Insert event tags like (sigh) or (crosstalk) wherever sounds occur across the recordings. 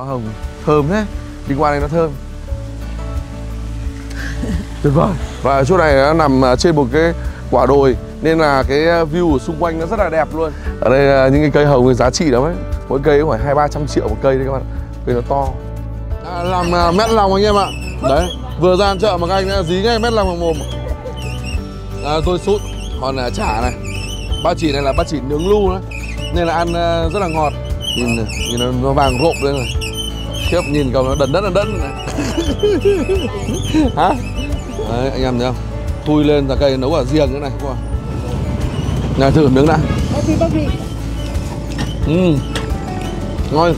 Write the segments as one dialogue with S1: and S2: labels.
S1: hoa hồng thơm thế. Đi qua đây nó thơm. (laughs) Tuyệt vời. Và chỗ này nó nằm à, trên một cái quả đồi nên là cái à, view ở xung quanh nó rất là đẹp luôn. Ở đây là những cái cây hồng giá trị lắm ấy. Mỗi cây khoảng hai ba trăm triệu một cây đấy các bạn cây nó to. À, làm à, mét lòng anh em ạ. Đấy vừa ra chợ mà các anh đã dí ngay mét lòng vào mồm. À, tôi sút còn là chả này. Ba chỉ này là ba chỉ nướng lu đấy. Nên là ăn rất là ngọt. Nhìn nhìn nó, nó vàng rộm lên này khiếp nhìn cầu nó đần đất đần đất. (laughs) Hả? Đấy anh em thấy không? Thui lên là cây nấu ở riêng nữa này bạn này thử miếng đã. Ừ. Ngon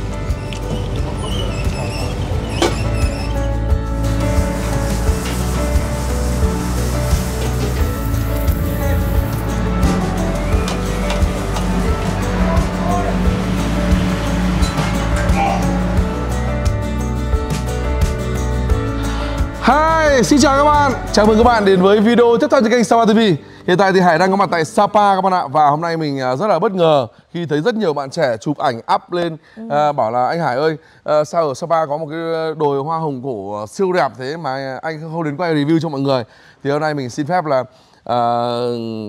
S1: Hi, xin chào các bạn. Chào mừng các bạn đến với video tiếp theo trên kênh Sapa TV. Hiện tại thì Hải đang có mặt tại Sapa các bạn ạ và hôm nay mình à, rất là bất ngờ khi thấy rất nhiều bạn trẻ chụp ảnh up lên à, bảo là anh Hải ơi à, sao ở Sapa có một cái đồi hoa hồng cổ siêu đẹp thế mà anh không đến quay review cho mọi người. Thì hôm nay mình xin phép là à,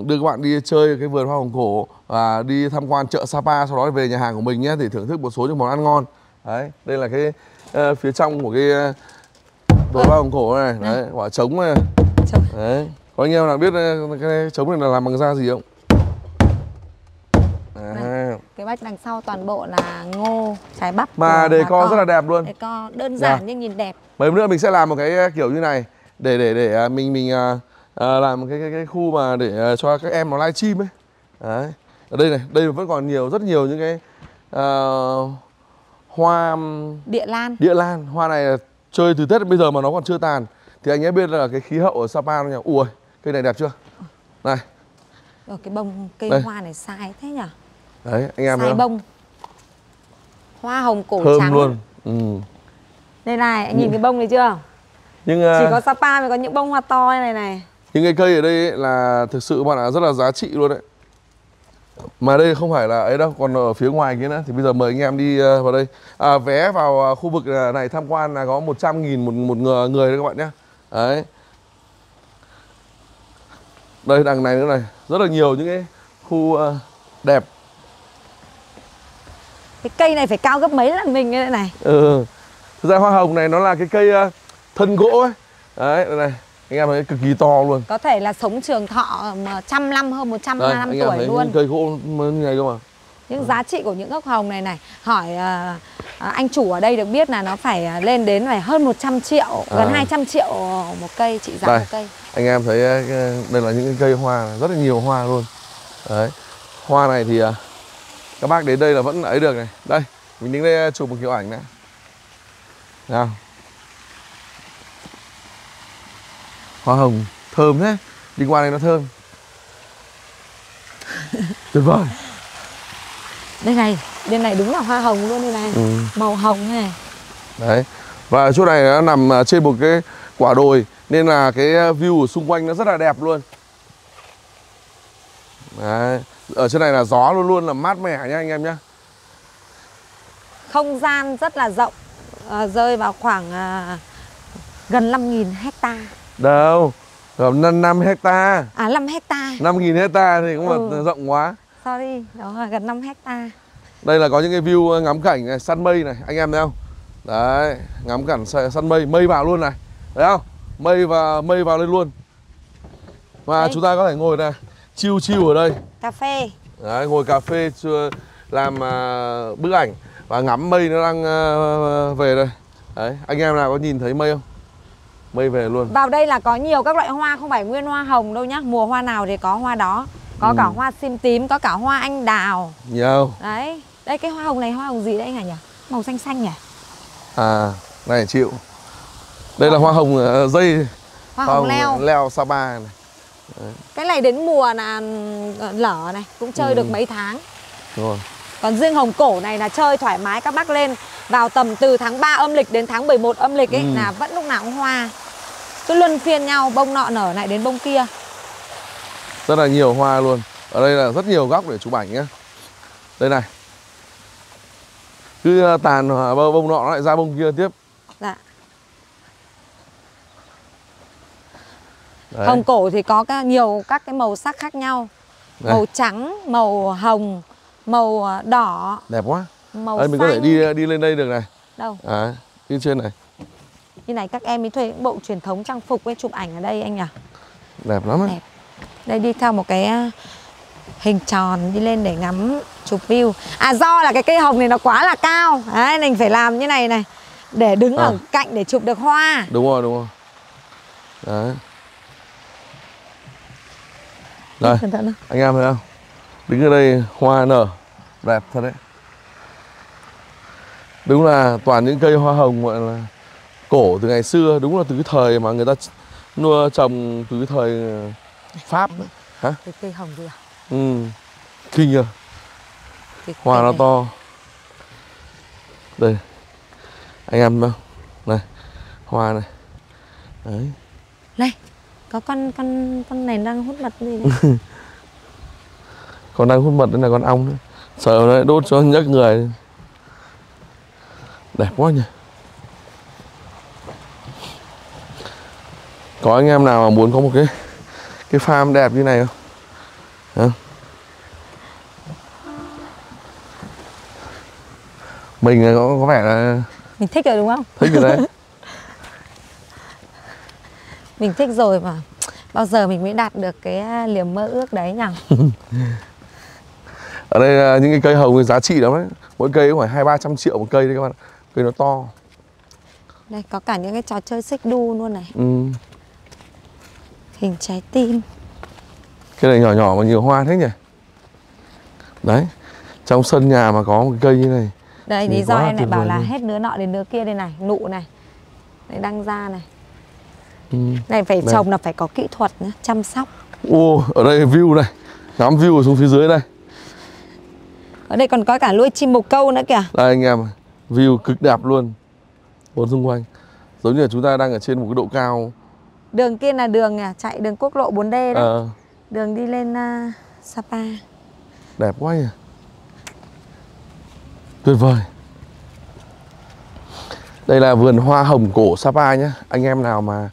S1: đưa các bạn đi chơi cái vườn hoa hồng cổ và đi tham quan chợ Sapa sau đó về nhà hàng của mình nhé để thưởng thức một số những món ăn ngon. Đấy, đây là cái à, phía trong của cái à, đồi hoa hồng cổ này, đấy, quả trống này.
S2: Trống.
S1: Đấy. Có anh em nào biết ờ, cái trống này là làm bằng da gì không? À,
S2: cái bách đằng sau toàn bộ là ngô trái bắp
S1: mà đề co rất là đẹp luôn.
S2: đề co đơn giản
S1: Dạ.
S2: nhưng nhìn đẹp
S1: Mấy nữa mình sẽ làm một cái ờ, kiểu như này để để để mình mình làm một cái cái cái khu mà để cho các em nó live stream ấy. Đấy. Ở đây này, đây vẫn còn nhiều rất nhiều những cái à, hoa
S2: địa lan
S1: địa lan, hoa này là chơi từ Tết đến bây giờ mà nó còn chưa tàn. Thì anh ấy biết là cái khí hậu ở Sapa nó nhỉ. Ui, cây này đẹp chưa? Này,
S2: rồi cái bông cây
S1: Đây.
S2: hoa này sai thế nhở
S1: đấy anh em
S2: sai
S1: không?
S2: bông hoa hồng cổ
S1: Thơm
S2: trắng
S1: luôn. Ừ.
S2: đây này anh nhìn cái bông này chưa
S1: Nhưng
S2: chỉ
S1: à,
S2: có Sapa mới có những bông hoa to như này này
S1: những cái cây ở đây ấy là thực sự các bạn ạ rất là giá trị luôn đấy mà đây không phải là ấy đâu còn ở phía ngoài kia nữa. Thì bây giờ mời anh em đi ờ, vào đây. À, vé vào ờ, khu vực ờ, này tham quan là có 100 nghìn một, một người, người đấy các bạn nhé đấy. Đây đằng này nữa này. Rất là nhiều những cái khu đẹp.
S2: Cái cây này phải cao gấp mấy lần mình như thế này.
S1: Ừ. thực ra hoa hồng này nó là cái cây thân gỗ ấy. Đấy đây này anh em thấy cực kỳ to luôn.
S2: Có thể là sống trường thọ mà trăm năm hơn 100
S1: đây,
S2: năm
S1: anh em
S2: tuổi
S1: thấy
S2: luôn.
S1: cây gỗ như này cơ mà.
S2: Những giá trị của những gốc hồng này này hỏi à, anh chủ ở đây được biết là nó phải à, lên đến phải hơn 100 triệu gần
S1: À.
S2: 200 triệu một cây trị giá
S1: Đây.
S2: một cây.
S1: anh em thấy đây là những cây hoa này, rất là nhiều hoa luôn. Đấy hoa này thì ờ, các bác đến đây là vẫn ấy được này. Đây mình đứng đây chụp một kiểu ảnh này. Nào hoa hồng thơm thế. Đi qua đây nó thơm. (laughs) Tuyệt vời.
S2: Đây này bên này đúng là hoa hồng luôn đây này.
S1: Ừ.
S2: màu hồng này.
S1: Đấy. Và chỗ này nó nằm ờ, trên một cái quả đồi nên là cái ờ, view ở xung quanh nó rất là đẹp luôn. Đấy. Ở trên này là gió luôn luôn là mát mẻ nhá anh em nhá.
S2: Không gian rất là rộng à, rơi vào khoảng à, gần 5.000 hecta
S1: đâu gần năm năm hecta.
S2: À 5 hecta.
S1: Năm nghìn hecta thì cũng là
S2: Ừ.
S1: rộng quá.
S2: Sorry đó là gần 5 hecta.
S1: Đây là có những cái view ờ, ngắm cảnh này săn mây này anh em thấy không? Đấy ngắm cảnh săn mây mây vào luôn này. Thấy không? Mây và mây vào lên luôn. Và
S2: Đấy.
S1: chúng ta có thể ngồi này chill chill ở đây.
S2: Cà phê.
S1: Đấy, ngồi cà phê chưa làm à, bức ảnh và ngắm mây nó đang về đây. Đấy, anh em nào có nhìn thấy mây không? Mây về luôn.
S2: Vào đây là có nhiều các loại hoa không phải nguyên hoa hồng đâu nhá Mùa hoa nào thì có hoa đó Có
S1: Ừ.
S2: cả hoa sim tím, có cả hoa anh đào
S1: Nhiều.
S2: Đấy Đây cái hoa hồng này hoa hồng gì đấy anh nhỉ? Màu xanh xanh nhỉ?
S1: À, này chịu. Đây là hoa hồng à, dây
S2: Hoa hồng leo
S1: leo Sapa này.
S2: Cái này đến mùa là ờ, lở này Cũng chơi
S1: Ừ.
S2: được mấy tháng
S1: Đúng rồi.
S2: Còn riêng hồng cổ này là chơi thoải mái các bác lên Vào tầm từ tháng 3 âm lịch đến tháng 11 âm lịch ấy
S1: Ừ.
S2: Là vẫn lúc nào cũng hoa Cứ luân phiên nhau bông nọ nở lại đến bông kia
S1: Rất là nhiều hoa luôn. Ở đây là rất nhiều góc để chụp ảnh nhé. Đây này. cứ ờ, tàn ờ, bông nọ nó lại ra bông kia tiếp
S2: Dạ.
S1: Đấy.
S2: Hồng cổ thì có nhiều các cái màu sắc khác nhau.
S1: Đây.
S2: Màu trắng, màu hồng, màu à, đỏ,
S1: đẹp quá
S2: màu
S1: Đây, mình
S2: xanh.
S1: có thể đi đi lên đây được này
S2: Đâu?
S1: à, đi trên này
S2: Như này các em đi thuê những bộ truyền thống trang phục với chụp ảnh ở đây anh nhỉ?
S1: đẹp lắm ấy.
S2: Đẹp. Đây đi theo một cái à, hình tròn đi lên để ngắm chụp view. À do là cái cây hồng này nó quá là cao. Đấy, mình phải làm như này này. Để đứng
S1: À.
S2: ở cạnh để chụp được hoa.
S1: đúng rồi đúng rồi đấy đây
S2: Cẩn thận nào.
S1: anh em thấy không đứng ở đây hoa nở đẹp thật đấy đúng là toàn những cây hoa hồng gọi là cổ từ ngày xưa đúng là từ cái thời mà người ta nuôi trồng từ cái thời ờ, pháp ấy. hả?
S2: Cái cây hồng gì à?
S1: ừ. Kinh nhờ
S2: Cái
S1: hoa nó to. Đây. Anh em không này hoa này. Đấy.
S2: Này, có con con con này đang hút mật gì đấy. (laughs)
S1: còn đang hút mật đây là con ong nữa. Sợ nó đốt cho nhấc người. Đẹp quá nhỉ có anh em nào mà muốn có một cái cái farm đẹp như này không Hả? mình có, có vẻ là
S2: Mình thích rồi đúng không?
S1: thích rồi đấy (laughs)
S2: Mình thích rồi mà. Bao giờ mình mới đạt được cái à, liềm mơ ước đấy nhỉ? (laughs)
S1: ở đây là những cái cây hồng giá trị lắm đấy mỗi cây khoảng hai ba trăm triệu một cây đấy các bạn cây nó to
S2: Đây có cả những cái trò chơi xích đu luôn này.
S1: ừ.
S2: Hình trái tim.
S1: cái này nhỏ nhỏ mà nhiều hoa thế nhỉ đấy trong sân nhà mà có một cây như này
S2: Đây lý do em lại bảo là
S1: luôn.
S2: hết đứa nọ đến đứa kia đây này, nụ này. Đây đăng ra này.
S1: ừ.
S2: Này phải
S1: Đây.
S2: trồng là phải có kỹ thuật nhá, chăm sóc.
S1: ô ở đây view này ngắm view ở xuống phía dưới đây
S2: Ở đây còn có cả nuôi chim bồ câu nữa kìa.
S1: đây anh em view cực đẹp luôn bốn xung quanh giống như là chúng ta đang ở trên một cái độ cao
S2: Đường kia là đường à, chạy đường quốc lộ 4D đấy.
S1: ờ,
S2: Đường đi lên à, Sapa.
S1: đẹp quá nhỉ. Tuyệt vời. Đây là vườn hoa hồng cổ Sapa nhé anh em nào mà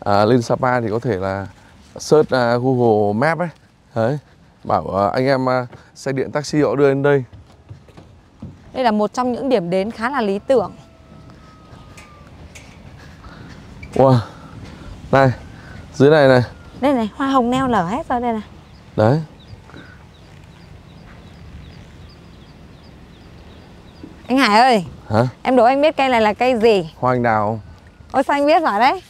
S1: à, lên Sapa thì có thể là search à, Google Maps ấy. Đấy. Bảo à, anh em à, xe điện taxi họ đưa đến đây.
S2: Đây là một trong những điểm đến khá là lý tưởng.
S1: wow này dưới này này
S2: Đây này, hoa hồng neo lở hết rồi đây này.
S1: đấy
S2: Anh Hải ơi,
S1: hả
S2: em đố anh biết cây này là cây gì?
S1: hoa anh đào
S2: Ôi sao anh biết giỏi đấy?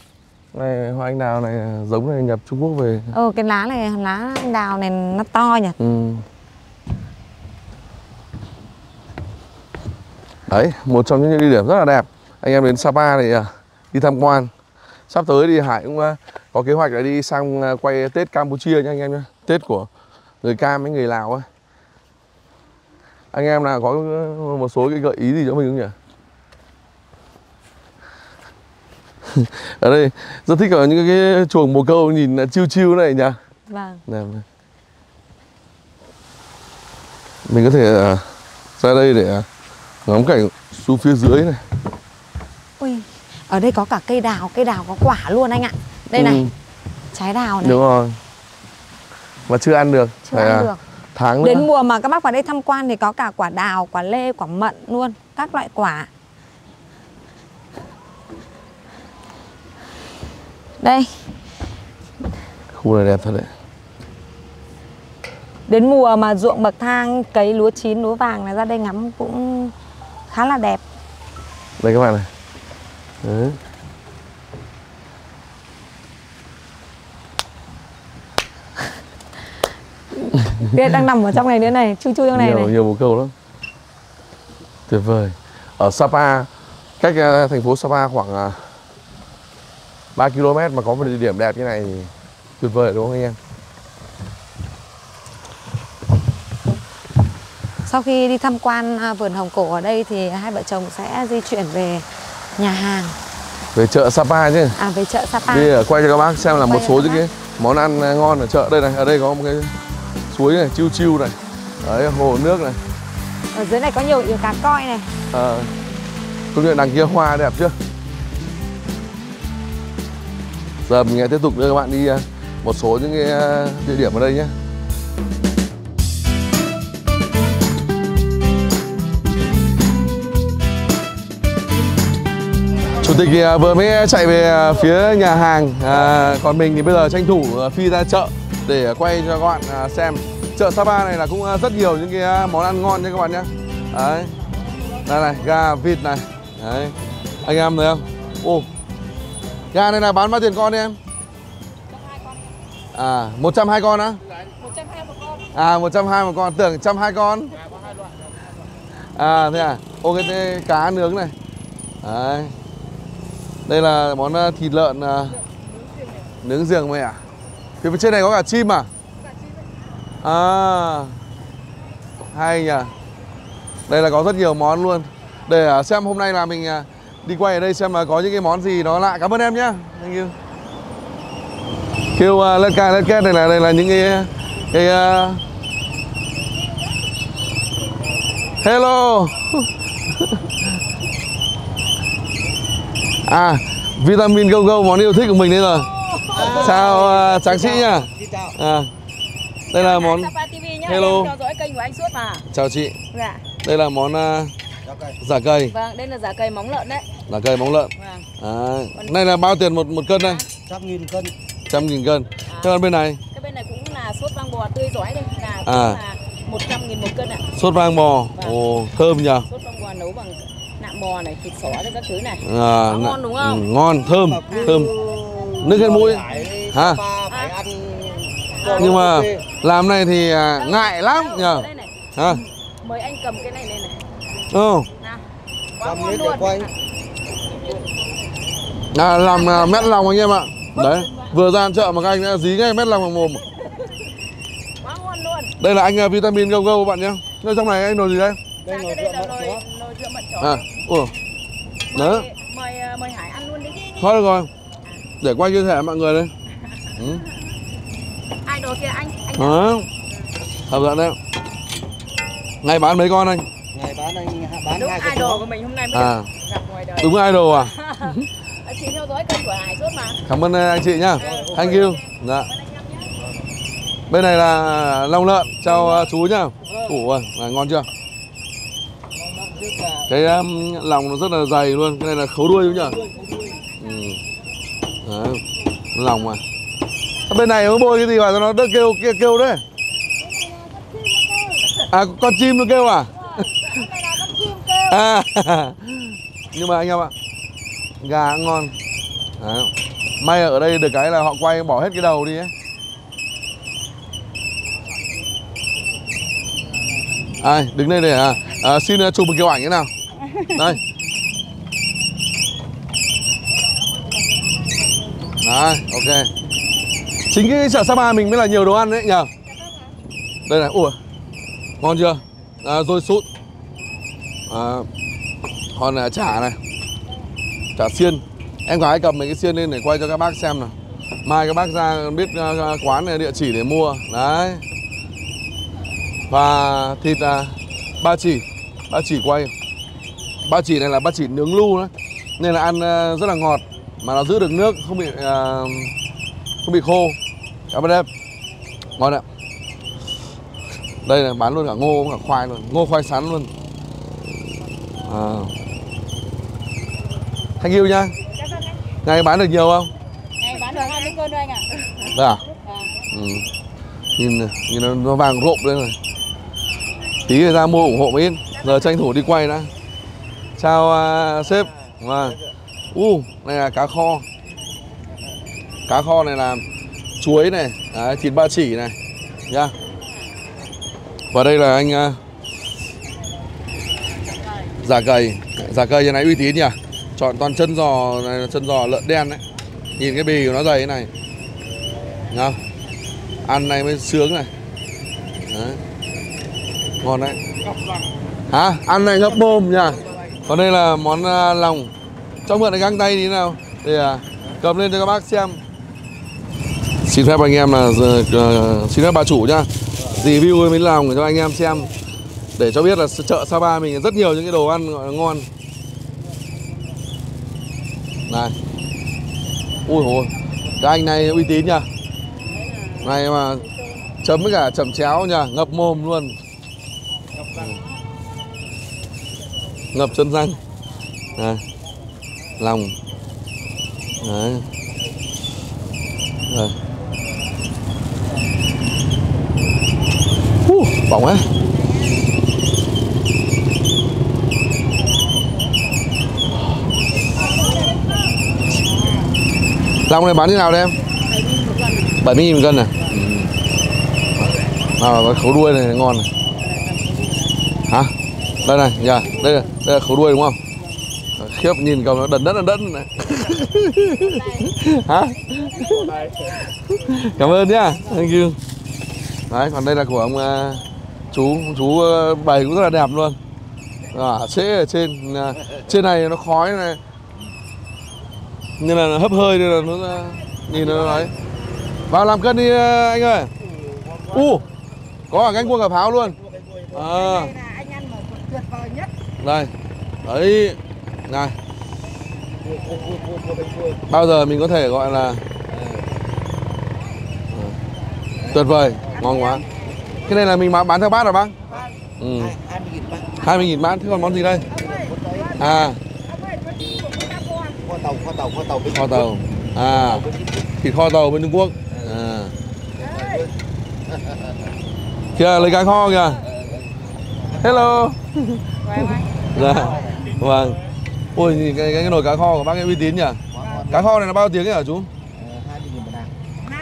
S1: này hoa anh đào này giống này nhập Trung Quốc về
S2: Ừ, cái lá này, lá anh đào này nó to nhỉ?
S1: Ừ. Đấy, một trong những địa điểm rất là đẹp. Anh em đến Sapa thì à, đi tham quan. Sắp tới thì Hải cũng à, có kế hoạch là đi sang à, quay Tết Campuchia nha anh em nhé. Tết của người Cam với người Lào ấy. Anh em nào có một số cái gợi ý gì cho mình không nhỉ? (laughs) Ở đây rất thích ở những cái chuồng bồ câu nhìn chiêu chiêu này nhỉ?
S2: Vâng.
S1: Này. Mình có thể ra đây để ngắm cảnh xuống phía dưới này.
S2: Ở đây có cả cây đào, cây đào có quả luôn anh ạ. Đây này,
S1: Ừ,
S2: trái đào này.
S1: đúng rồi. Mà chưa ăn được.
S2: Chưa
S1: Phải,
S2: ăn
S1: à,
S2: được.
S1: Tháng nữa.
S2: Đến mùa mà các bác vào đây tham quan thì có cả quả đào, quả lê, quả mận luôn, các loại quả. Đây,
S1: Khu này đẹp thật đấy.
S2: đến mùa mà ruộng bậc thang cấy lúa chín, lúa vàng này ra đây ngắm cũng khá là đẹp.
S1: Đây các bạn này. Đấy.
S2: Biết đang nằm ở trong này nữa này, chui chui trong này
S1: nhiều
S2: này.
S1: nhiều bồ câu lắm. Tuyệt vời. Ở Sapa, cách à, thành phố Sapa khoảng à, 3 km mà có một địa điểm đẹp như này thì tuyệt vời đúng không anh em?
S2: Sau khi đi tham quan à, vườn hồng cổ ở đây thì hai vợ chồng sẽ di chuyển về nhà hàng,
S1: Về chợ Sapa chứ.
S2: à về chợ Sapa.
S1: Đi ở quay cho các bác xem là
S2: Quay
S1: một số những cái món ăn à, ngon ở chợ đây này. Ở đây có một cái suối này, chiêu chiêu này. Đấy, hồ nước này.
S2: ở dưới này có nhiều nhiều cá coi này
S1: Ờ Công nhận đằng kia hoa đẹp chưa Giờ mình tiếp tục đưa các bạn đi ờ, một số những cái ờ, địa điểm ở đây nhé Chủ tịch thì vừa mới chạy về à, phía nhà hàng. À, Còn mình thì bây giờ tranh thủ à, phi ra chợ Để à, quay cho các bạn xem. Chợ Sapa này là cũng rất nhiều những cái món ăn ngon nha các bạn nhé. Đấy. Đây này, gà, vịt này. Đấy. Anh em thấy không? Ô. Gà này là bán bao tiền con đi em? À, 120 con á?
S2: 120 một con
S1: À, 120 một con, tưởng 120 con? À, thế à? Ô cái cá nướng này. Đấy. Đây là món ờ, thịt lợn ờ, nướng giường mày à? Phía trên này có cả chim à? À Hay nhỉ Đây là có rất nhiều món luôn. Để ờ, xem hôm nay là mình đi quay ở đây xem là có những cái món gì nó lạ. Cảm ơn em nhá. Thank you. Kêu uh, lên ca lên két này là đây là những cái cái uh... Hello (laughs) À Vitamin Go Go món yêu thích của mình đây rồi Chào uh, tráng sĩ nha à, Đây là món
S3: Sapa TV nhá.
S1: Hello.
S3: Em theo dõi kênh của anh suốt mà.
S1: Chào chị
S3: Dạ.
S1: Đây là món uh, giả cây
S3: Vâng, đây là giả cây móng lợn đấy.
S1: Giả cây móng lợn
S3: Vâng.
S1: à, Này là bao tiền một một cân đây
S4: trăm nghìn cân
S1: Trăm nghìn cân Thế còn bên này
S3: Cái bên này cũng là sốt vang bò tươi giỏi đây, là cũng
S1: À.
S3: là 100 nghìn một cân ạ.
S1: Sốt vang bò Ồ thơm nhờ
S3: Sốt vang bò nấu bằng nạm bò này, thịt sỏ rồi các thứ này.
S1: à,
S3: ngon đúng không?
S1: ừ, Ngon thơm thơm Nước hết mũi Hả?
S4: Ăn
S1: Nhưng mà làm này thì à, ngại lắm nhờ. Hả?
S3: Mời anh cầm cái này lên này.
S1: Ừ.
S3: Nào. Quá ngon
S4: để
S3: luôn.
S4: quay
S1: À, làm à, mét lòng anh em ạ (laughs) Đấy Vừa ra ăn chợ mà các anh đã dí ngay mét lòng vào mồm
S3: Quá ngon luôn.
S1: Đây là anh à, vitamin go go bạn nhé Đây trong này anh đồ gì đây
S4: đây
S3: nồi nồi rượu mật chó.
S1: À Ủa? Đó.
S3: Mời, mời à, mời Hải ăn luôn đi.
S1: Thôi được rồi. Để quay chia sẻ mọi người đây ừ.
S3: Ai đồ kia anh, anh
S1: Đó Hấp dẫn đấy. Ngày bán mấy con anh?
S4: Ngày bán anh bán
S3: đúng
S4: hai
S3: idol của mình hôm nay mới
S1: À.
S3: gặp ngoài đời.
S1: đúng idol à? (laughs)
S3: Chị theo dõi kênh của Hải suốt mà.
S1: Cảm ơn à, anh chị nhá. Thank you. Dạ. Bên này là lòng lợn. Chào chú nhá. Ủa à, ngon chưa cái um, lòng nó rất là dày luôn Cái này là khấu đuôi đúng nhỉ? Ừ. Lòng mà. Bên này nó bôi cái gì vào cho nó đỡ kêu kêu, kêu đấy? À con chim nó kêu à? À. (laughs) Nhưng mà anh em ạ Gà cũng ngon. Đấy. May ở đây được cái là họ quay bỏ hết cái đầu đi ấy. Ai, đứng đây này à, à, xin uh, chụp một kiểu ảnh thế nào? (laughs) Đây. Đấy, ok. Chính cái chợ Sapa mình mới là nhiều đồ ăn đấy nhờ. Đây này, ủa Ngon chưa? À, Rồi sút à, Còn là chả này. Chả xiên. Em gái cầm mấy cái xiên lên để quay cho các bác xem nào. Mai các bác ra biết uh, quán này địa chỉ để mua. Đấy. Và thịt là ba chỉ Ba chỉ quay Ba chỉ này là ba chỉ nướng lu đấy Nên là ăn uh, rất là ngọt Mà nó giữ được nước không bị uh, Không bị khô Cảm ơn em Ngon ạ Đây là bán luôn cả ngô cả khoai luôn Ngô khoai sắn luôn à. Thank you nha Ngày bán được nhiều không?
S3: Ngày bán được 20 cân thôi anh ạ.
S1: À?
S3: Vâng.
S1: Ừ. Nhìn nhìn nó, nó vàng rộp lên rồi Tí người ra mua ủng hộ mới Giờ tranh thủ đi quay đã. Chào uh, sếp. Vâng. U, này là cá kho. Cá kho này là chuối này Đấy, thịt ba chỉ này Nhá. Và đây là anh uh, Giả cầy. Giả cầy như này uy tín nhỉ? Chọn toàn chân giò này là chân giò lợn đen đấy. Nhìn cái bì của nó dày thế này. Nhá. Ăn này mới sướng này. Đấy. Ngon đấy à, Ăn này ngấp mồm nha. Còn đây là món à, lòng. Cho mượn cái găng tay tí nào. Để à, cầm lên cho các bác xem. Xin phép anh em là uh, Xin phép bà chủ nhá. Review miếng lòng để cho anh em xem. Để cho biết là chợ Sapa mình rất nhiều những cái đồ ăn gọi là ngon. Này. Ui hồ cái anh này uy tín nhá. Này mà chấm với cả chẩm chéo nhá ngập mồm luôn. Ngập chân răng. Này lòng. Đấy. Rồi. Uh, bỏng á lòng này bán như nào đây em? 70 nghìn một cân này ừ. à, khấu đuôi này ngon này. Hả? Đây này dạ đây là, đây là khấu đuôi đúng không? Khiếp nhìn cầm nó đần đất đần đất này. (laughs) Hả? Cảm ơn nhá thank you. Đấy còn đây là của ông uh, chú chú uh, bày cũng rất là đẹp luôn. À, xế ở trên uh, trên này nó khói này. Nên là nó hấp hơi nên là nó nhìn nó ấy. Vào làm cân đi uh, anh ơi. U uh, có cả canh cua cả pháo luôn. À,
S3: anh ăn mà tuyệt vời nhất
S1: đây. Đấy. Này. Bao giờ mình có thể gọi là tuyệt vời. Ngon quá. cái này là mình bán theo bát rồi bác? Ừ. 20 nghìn bát. Thế còn món gì đây? À.
S4: Kho tàu kho tàu kho tàu bên
S1: kho tàu. À. Thịt kho tàu bên Trung Quốc. À. (laughs) kìa lấy cá kho kìa. Hello dạ vâng. Ôi nhìn cái, cái, cái nồi cá kho của bác ấy uy tín nhỉ? Cá kho này là bao tiếng hả chú?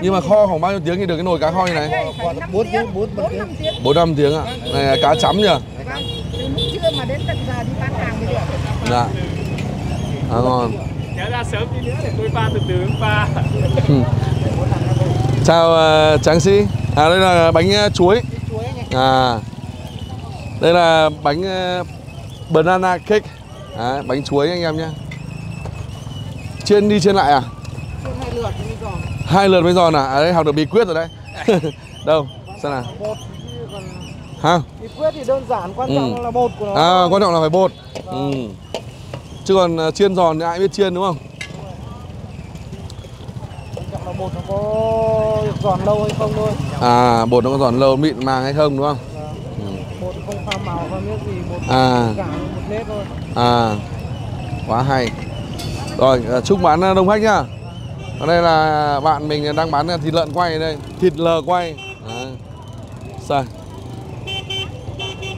S1: Nhưng mà kho khoảng bao nhiêu tiếng thì được cái nồi cá kho như này?
S4: Kho bốn tiếng. Bốn bốn tiếng.
S1: bốn năm tiếng ạ. Này là cá chấm nhỉ?
S3: Từ lúc trưa mà đến tận giờ đi bán hàng mới được.
S1: Dạ. À, ngon.
S5: Nhớ ra sớm tí nữa để tôi pha từ từ pha.
S1: Ừ. chào uh, tráng sĩ. À đây là bánh uh, chuối. À. Đây là bánh uh, banana cake. À, bánh chuối anh em nhé. Chiên đi chiên lại à?
S3: Hai lượt mới giòn.
S1: Hai lượt mới giòn à? À đây học được bí quyết rồi đấy. (laughs) Đâu? Xem nào. Hả?
S4: bí quyết thì đơn giản quan
S1: Ừ.
S4: trọng là bột của nó.
S1: À quan trọng là phải bột. Ừ. chứ còn uh, chiên giòn thì ai biết chiên đúng không?
S4: Quan trọng là bột nó có giòn lâu hay không thôi.
S1: À bột nó có giòn lâu mịn màng hay không đúng không? ừ.
S4: Màu không biết gì bột
S1: À.
S4: một nếp thôi.
S1: À. Quá hay. Rồi à, chúc bán à, đông khách nhá. Ở đây là bạn mình đang bán thịt lợn quay đây. Thịt lờ quay. Sao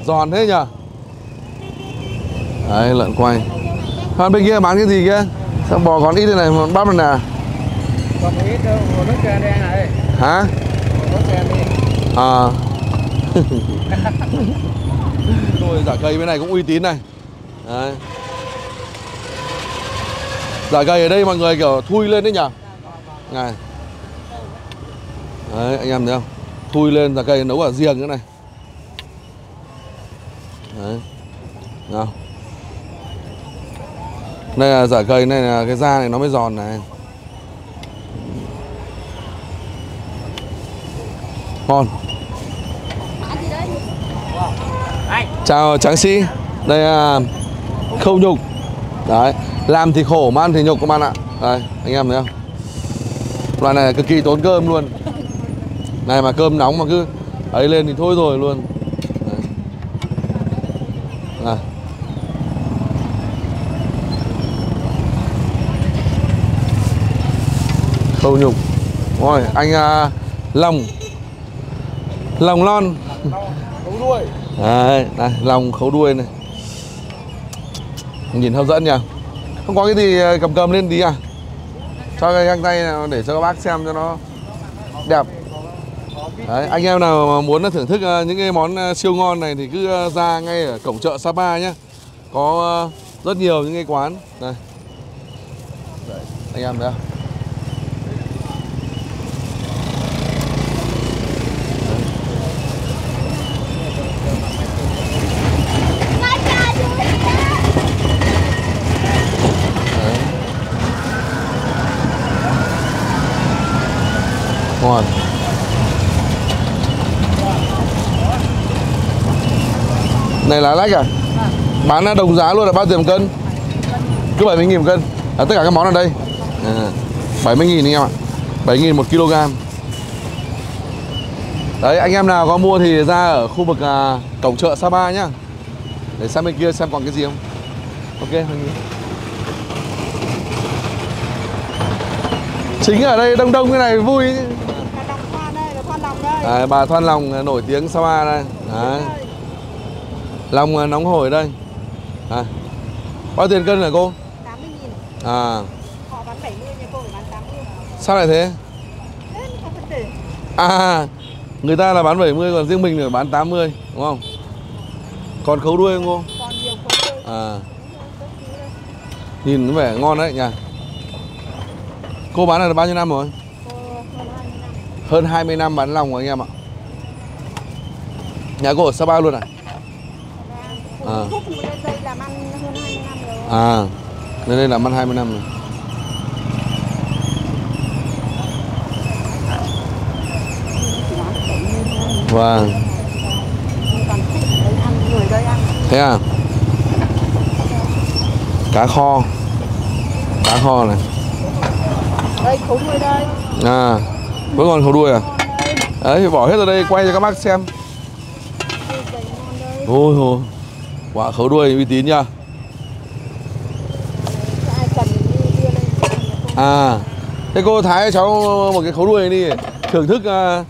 S1: Giòn thế nhở Đấy lợn quay. Còn bên kia bán cái gì kia? Sao bò còn ít thế này mà bắp này nè?
S4: Còn ít đâu một nước chè đen này.
S1: Hả?
S4: Một nước chè đi
S1: À (laughs) (laughs) tôi giả cây bên này cũng uy tín này. Đấy. Giả cây ở đây mọi người kiểu thui lên đấy nhỉ? Này. Đấy, anh em thấy không? Thui lên giả cây nấu ở riêng nữa này. Đấy. Nào Đây là giả cây này là cái da này nó mới giòn này. Ngon. Chào tráng sĩ. Đây là khâu nhục. Đấy Làm thì khổ mà ăn thì nhục các bạn ạ. Đây anh em thấy không? Loại này cực kỳ tốn cơm luôn. Này mà cơm nóng mà cứ ấy lên thì thôi rồi luôn. Đấy. Này. Khâu nhục. Rồi anh à, Long. Lòng lon.
S4: Đuôi
S1: Đấy, đây, lòng khấu đuôi này. Nhìn hấp dẫn nhỉ? Không có cái gì ờ, cầm cầm lên tí à? Cho cái găng tay nào để cho các bác xem cho nó đẹp. Đấy, anh em nào muốn thưởng thức ờ, những cái món ờ, siêu ngon này thì cứ ra ngay ở cổng chợ Sapa nhé Có rất nhiều những cái quán. Này anh em thấy không? Này là lách à? Bán là đồng giá luôn là bao tiền một cân? Cứ 70 nghìn một cân. À, Tất cả các món ở đây. À, 70 nghìn anh em ạ. 7 nghìn một kg. Đấy anh em nào có mua thì ra ở khu vực à, cổng chợ Sapa nhá. Để sang bên kia xem còn cái gì không. Ok Hoàng. Chính ở đây đông đông cái này vui. À, Bà Thoan Lòng nổi tiếng Sapa đây. Đấy. Lòng à, nóng hổi đây à. Bao tiền cân hả cô?
S3: 80 nghìn.
S1: À
S3: Họ bán 70 nhưng cô phải bán 80.
S1: sao lại thế?
S3: Thế không vấn đề.
S1: À người ta là bán 70 còn riêng mình là bán 80 đúng không? Còn khấu đuôi không cô?
S3: Còn nhiều khối đôi.
S1: À nhìn có vẻ ngon đấy nhỉ. Cô bán là bao nhiêu năm rồi?
S3: Cô hơn 20 năm.
S1: Hơn 20 năm bán lòng rồi anh em ạ. Nhà cô ở Sapa luôn à? À.
S3: Thúc một dây làm ăn hơn 20 năm rồi.
S1: À Nên đây làm ăn 20 năm rồi
S3: Chỉ bán 70 thôi.
S1: Vâng. Thế à Cá kho Cá kho này
S3: Đây khối đuôi đây.
S1: À Vẫn còn khẩu đuôi à. Đấy bỏ hết ra đây quay cho các bác xem. Ôi ôi Quả khấu đuôi uy tín nha. À Thế cô thái cháu một cái khấu đuôi đi, Thưởng thức à,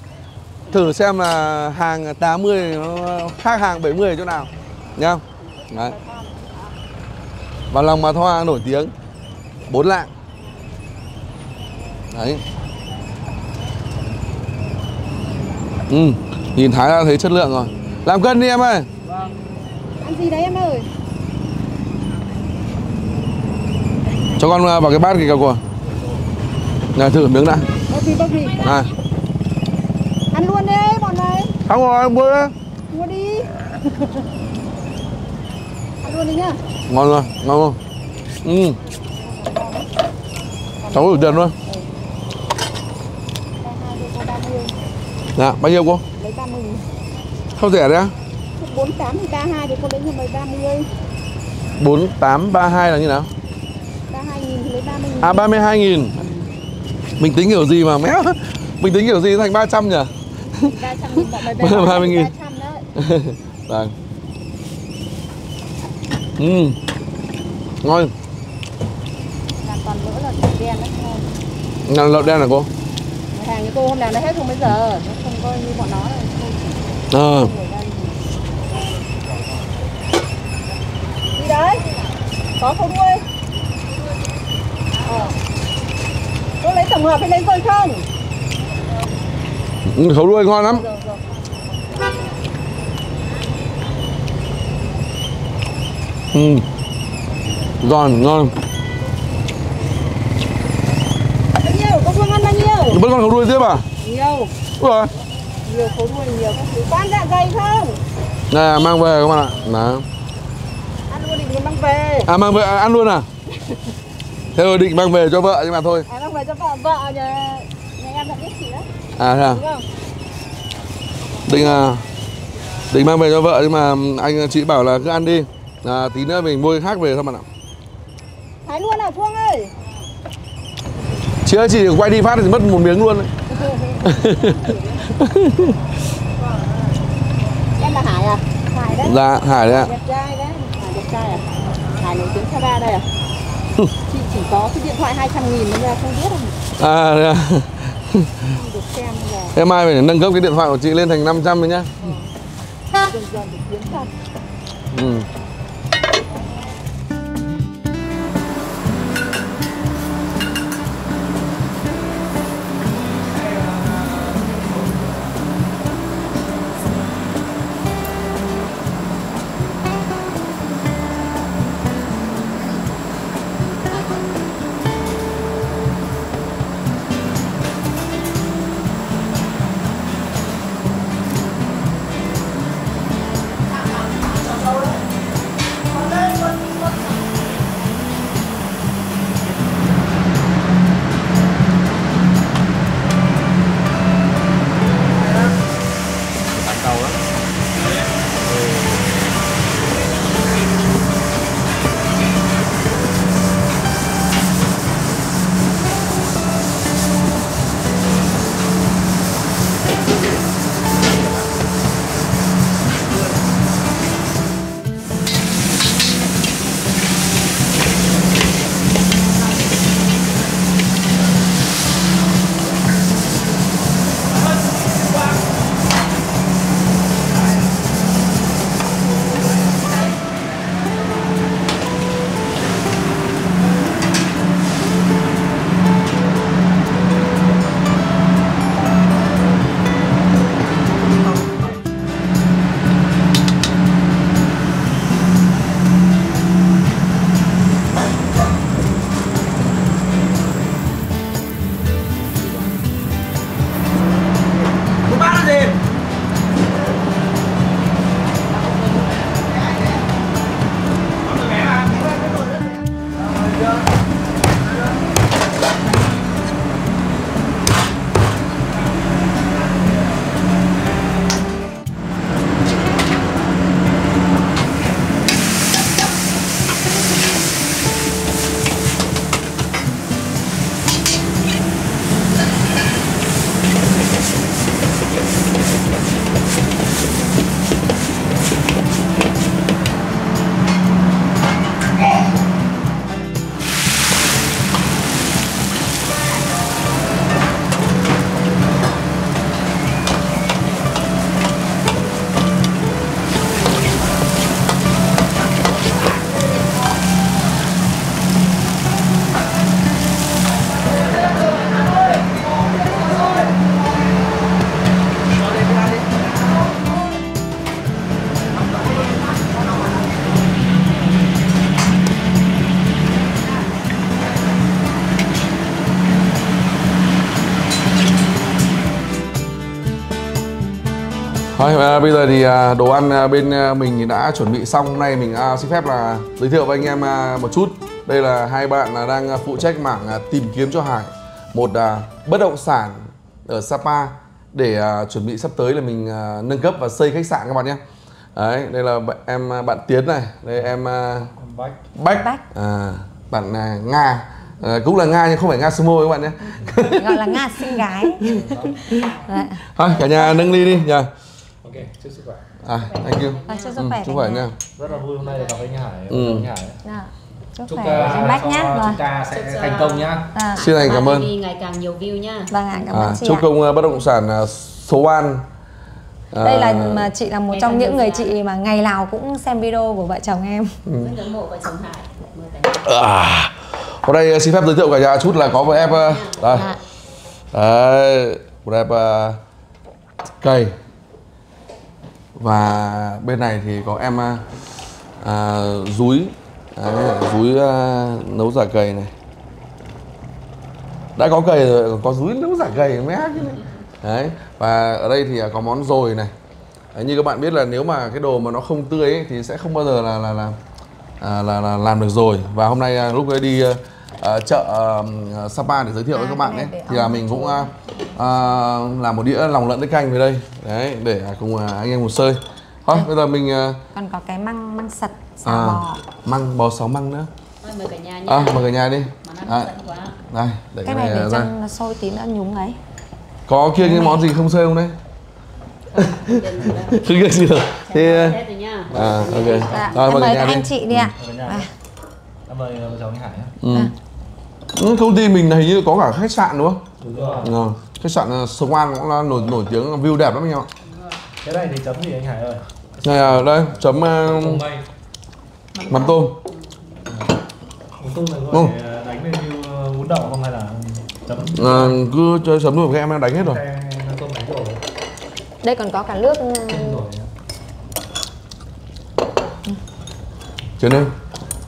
S1: Thử xem là hàng 80 nó khác hàng 70 chỗ nào, Nhá. Đấy. Và lòng mà thoa nổi tiếng, bốn lạng. Đấy. Ừ Nhìn thái đã thấy chất lượng rồi. Làm cân đi em ơi.
S3: Ăn gì đấy em ơi?
S1: Cho con à, vào cái bát kìa cô Này thử miếng đã? À
S3: Ăn luôn đấy bọn này.
S1: Không rồi mua đó
S3: Mua đi. Ăn luôn đi nhá.
S1: Ngon rồi Ngon không Ừ Cháu đủ tiền luôn
S3: Hai đứa cô 30.
S1: Dạ bao nhiêu cô
S3: Lấy 30 nghìn.
S1: Không rẻ đấy á
S3: 48 thì 32 thì cô lấy mày 30.
S1: 4832 là như nào
S3: 32 nghìn thì lấy 30 nghìn.
S1: À 32 nghìn Mình tính kiểu gì mà méo (laughs) Mình tính kiểu gì thành 300 nhỉ
S3: 300 nghìn bọn mày về.
S1: 30 nghìn.
S3: 300 đấy. (laughs)
S1: Vâng Ừ Ngon
S3: Là còn lỡ là đen đấy ngon.
S1: Là lợn đen là cô
S3: hàng như cô hôm nào nó hết không bây giờ. Nó không có như bọn nó chỉ
S1: Ờ
S3: người ta Gì đấy? Có không đuôi? Ờ. Cô lấy tổng hợp hay lấy rồi không?
S1: ừ, Khẩu đuôi ngon lắm
S3: Rồi rồi.
S1: Ừ Giòn ngon
S3: Bao nhiêu? Cô Phương ăn bao nhiêu?
S1: Vẫn còn khẩu đuôi tiếp à
S3: Nhiều.
S1: Rồi
S3: Nhiều khối đuôi nhiều các thứ. Bán dạ dày không?
S1: Này mang về các bạn ạ Đó.
S3: Ăn luôn thì mình mang về.
S1: À mang về à, ăn luôn à (laughs) Thế rồi định mang về cho vợ nhưng mà thôi
S3: À mang về cho vợ vợ nhà nhà em đã biết chị đấy.
S1: À thế à
S3: Đúng không?
S1: định à, định mang về cho vợ nhưng mà anh chị bảo là cứ ăn đi à, tí nữa mình mua cái khác về thôi bạn ạ
S3: Thái luôn à Phương ơi.
S1: chị ơi chị quay đi phát thì mất một miếng luôn đấy. (laughs)
S3: em là Hải à? Hải đấy.
S1: dạ hải đấy ạ
S3: Đẹp trai đấy. Hải đẹp trai à? Hải nổi tiếng Sapa đây à? (laughs) chị chỉ có cái điện thoại 200 nghìn nên là không biết không?
S1: à.
S3: Không được (laughs) xem là
S1: em mai phải nâng cấp cái điện thoại của chị lên thành 500 rồi nhá
S3: dần dần được dần.
S1: ừ. Thôi, à, bây giờ thì à, đồ ăn à, bên mình thì đã chuẩn bị xong. Hôm nay mình xin phép là giới thiệu với anh em một chút. Đây là hai bạn đang phụ trách mảng tìm kiếm cho Hải một à, bất động sản ở Sapa để chuẩn bị sắp tới là mình nâng cấp và xây khách sạn các bạn nhé. Đấy, đây là em bạn Tiến này, đây em
S4: Bách
S1: Bách,
S2: Bách.
S1: À, bạn Nga à, cũng là Nga nhưng không phải Nga Sumo các bạn nhé.
S2: gọi là nga xinh gái Đấy. (laughs)
S1: Thôi cả nhà nâng ly đi nhờ.
S4: Ok, chúc sức khỏe
S1: À, thank you.
S2: Và chúc sức
S1: Ừ,
S2: khỏe
S1: chúc
S2: cả
S1: khỏe nha.
S4: Rất là vui hôm nay được gặp anh Hải
S1: Ừ.
S4: Anh Hải
S2: Dạ. chúc
S4: Chúc
S2: khỏe
S4: uh,
S2: em bách rồi
S4: chúng ta sẽ thành công nhá
S2: à,
S1: Xin thành cảm ơn.
S6: TV ngày càng nhiều view nhá.
S2: vâng ạ cảm
S1: À,
S2: ơn chị
S1: chúc công uh, bất động sản uh, số An. À,
S2: đây là mà chị là một
S6: Ngày
S2: trong những người chị mà ngày nào cũng xem video của vợ chồng em
S6: Rất ngưỡng mộ vợ chồng Hải.
S1: À, Hôm nay xin phép giới thiệu cả nhà chút là có với em uh, đây.
S2: Dạ.
S1: Đấy, một em cây và bên này thì có em à, uh, dúi. Đấy, dúi à, nấu giả cầy này. Đã có cầy rồi có dúi nấu giả cầy mé cái chứ. Này. đấy và ở đây thì à, có món dồi này. Đấy, như các bạn biết là nếu mà cái đồ mà nó không tươi ấy, thì sẽ không bao giờ là là là à, là, là làm được rồi và hôm nay à, lúc ấy đi à, à, à, chợ à, Sapa để giới thiệu
S2: À,
S1: với các bạn
S2: cái
S1: ấy
S2: này để
S1: thì là mình cũng à, à, làm một đĩa lòng lợn tiết canh về đây. Đấy để cùng à, anh em một sơi. Thôi bây giờ mình à,
S2: còn có cái măng măng sật xào
S1: à,
S2: bò.
S1: măng bò sáu măng nữa.
S6: Mời cả nhà nhá.
S1: à, mời cả nhà đi. À, đây để
S2: cái này để
S1: ra.
S2: cho nó sôi tí nữa nhúng ấy.
S1: Có kia những món gì không sơi không đấy? (laughs) Không kia gì đâu. Thì à ok.
S2: Dạ,
S1: rồi
S2: em
S1: mời cả
S2: mời
S1: nhà
S2: các
S1: đi.
S2: anh chị đi ạ.
S4: Mời cả nhà.
S2: À,
S4: Cảm ơn vợ chồng anh Hải
S1: ừ. Ừ, công ty mình này hình như có cả khách sạn đúng không?
S4: Đúng rồi.
S1: Ờ, khách sạn uh, Sông An cũng là nổi nổi tiếng view đẹp lắm anh em ạ.
S4: Cái này thì chấm gì anh Hải ơi?
S1: này à, đây chấm uh,
S4: Tôm bay.
S1: mắm tôm.
S4: Một tôm này
S1: Ừ.
S4: đánh lên như bún đậu không hay là chấm?
S1: Ờ, cứ cho chấm được các em đang đánh hết rồi.
S4: Xe tôm đánh rồi.
S2: Đây còn có cả nước
S4: rồi
S1: Chiến ơi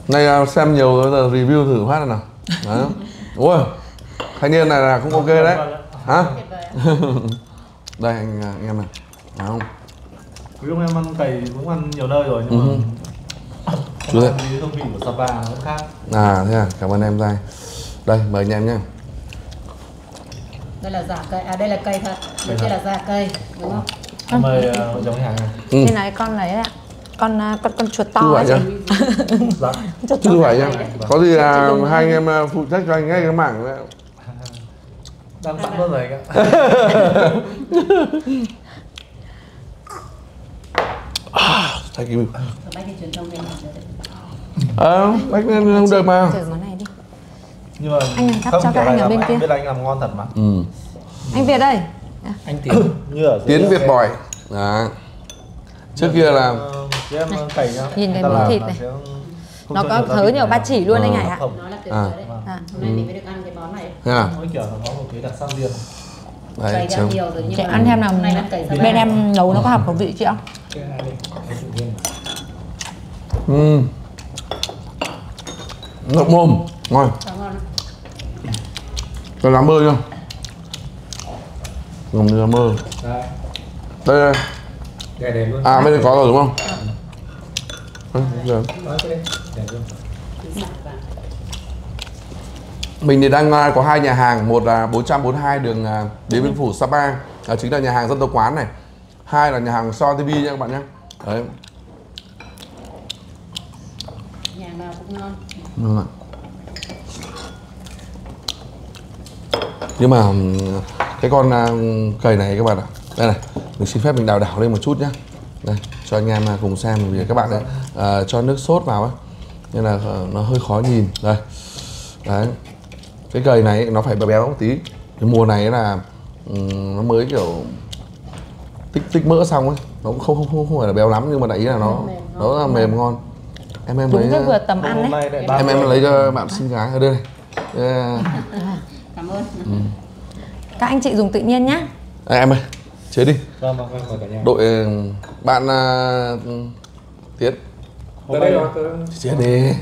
S1: Nay uh, xem nhiều rồi, giờ review thử phát này nào Đấy. Ui Thanh niên này là cũng ok đấy Hả? (laughs) đây anh, à, anh em này Đấy không?
S4: Dụ em ăn cầy cũng ăn nhiều nơi rồi nhưng mà
S1: Ừ. Chú
S4: Chú
S1: đấy.
S4: đi hương vị của Sapa nó cũng khác
S1: À thế à, cảm ơn em dai Đây mời anh em nhé
S6: Đây là giả cây. À đây là cây thật. Kia là giả cây, đúng không?
S4: Em Mời vợ chồng anh Hải này
S1: Ừ.
S2: trên này con đấy ạ con à, con con chuột to ấy
S1: nhá (laughs)
S4: Dạ.
S2: Chuột
S1: Chú vậy nhá Có gì là hai anh em à, phụ trách cho anh ngay cái mảng đấy.
S4: Đang luôn rồi anh ạ. (laughs)
S1: Thank you.
S6: Này.
S1: Ờ, bách nên không được mà.
S2: thử món này đi.
S4: Nhưng mà
S2: Anh làm cắp
S4: không,
S2: cho các anh
S4: này
S2: ở
S4: là
S2: bên kia.
S4: biết anh làm ngon thật mà.
S1: Ừ.
S2: Anh việt ơi.
S4: Anh Tiến Như ở
S1: Tiến Việt Bòi. Đó. Trước kia là
S4: Chứ em cày nhá
S2: Nhìn cái miếng thịt này.
S4: không
S2: Nó có thớ nhiều ba chỉ luôn anh
S1: Ờ.
S2: Hải ạ.
S6: Nó là tuyệt
S1: À.
S6: vời đấy.
S2: à.
S6: Hôm nay mình mới được ăn cái món này.
S1: Thế à
S4: Mỗi kiểu nó có một cái đặc sắc riêng
S1: Đấy,
S6: Cày đã
S1: chấm
S6: nhiều rồi nhưng
S2: chị
S6: mà
S2: ăn thêm nào bên em nấu nó có hợp khẩu vị chị không
S4: Cái này đi, cái chủ riêng mà.
S1: Ừ Ngậm mồm Ngon. Cho lá mơ chưa Ngầm lá mơ
S4: Đấy,
S1: Đây đây
S4: luôn
S1: À bên đây có rồi đúng không Đấy, giờ.
S4: Nói cái đấy, để luôn
S6: Thịt sạch và
S1: mình thì đang à, có hai nhà hàng. Một là 442 đường à, Điện Biên Phủ Sapa. À, chính là nhà hàng dân tộc quán này. Hai là nhà hàng So TV nha các bạn nhé. Đấy.
S6: Nhà nào cũng ngon.
S1: Vâng ạ. nhưng mà cái con à, cầy này các bạn ạ. Đây này mình xin phép mình đào đảo lên một chút nhá. Đây cho anh em à, cùng xem vì các bạn ấy, à, cho nước sốt vào ấy nên là ờ, nó hơi khó nhìn. Đây. Đấy. Cái cầy này nó phải béo béo một tí. Cái mùa này là ừm, nó mới kiểu tích tích mỡ xong ấy. Nó cũng không không không, không phải là béo lắm nhưng mà đại ý là nó nó là mềm ngon. Em em lấy à,
S2: vừa tầm ăn
S4: hôm
S2: đấy
S4: nay lại ba
S1: em em lấy cho bạn xinh gái ở đây này. Yeah. (laughs)
S6: cảm ơn.
S2: Các anh chị dùng tự nhiên nhá.
S1: À, em ơi chế đi.
S4: Vâng vâng vâng cả nhà.
S1: Đội ờ, bạn uh, tiến.
S4: Tới đây rồi
S1: chế đi.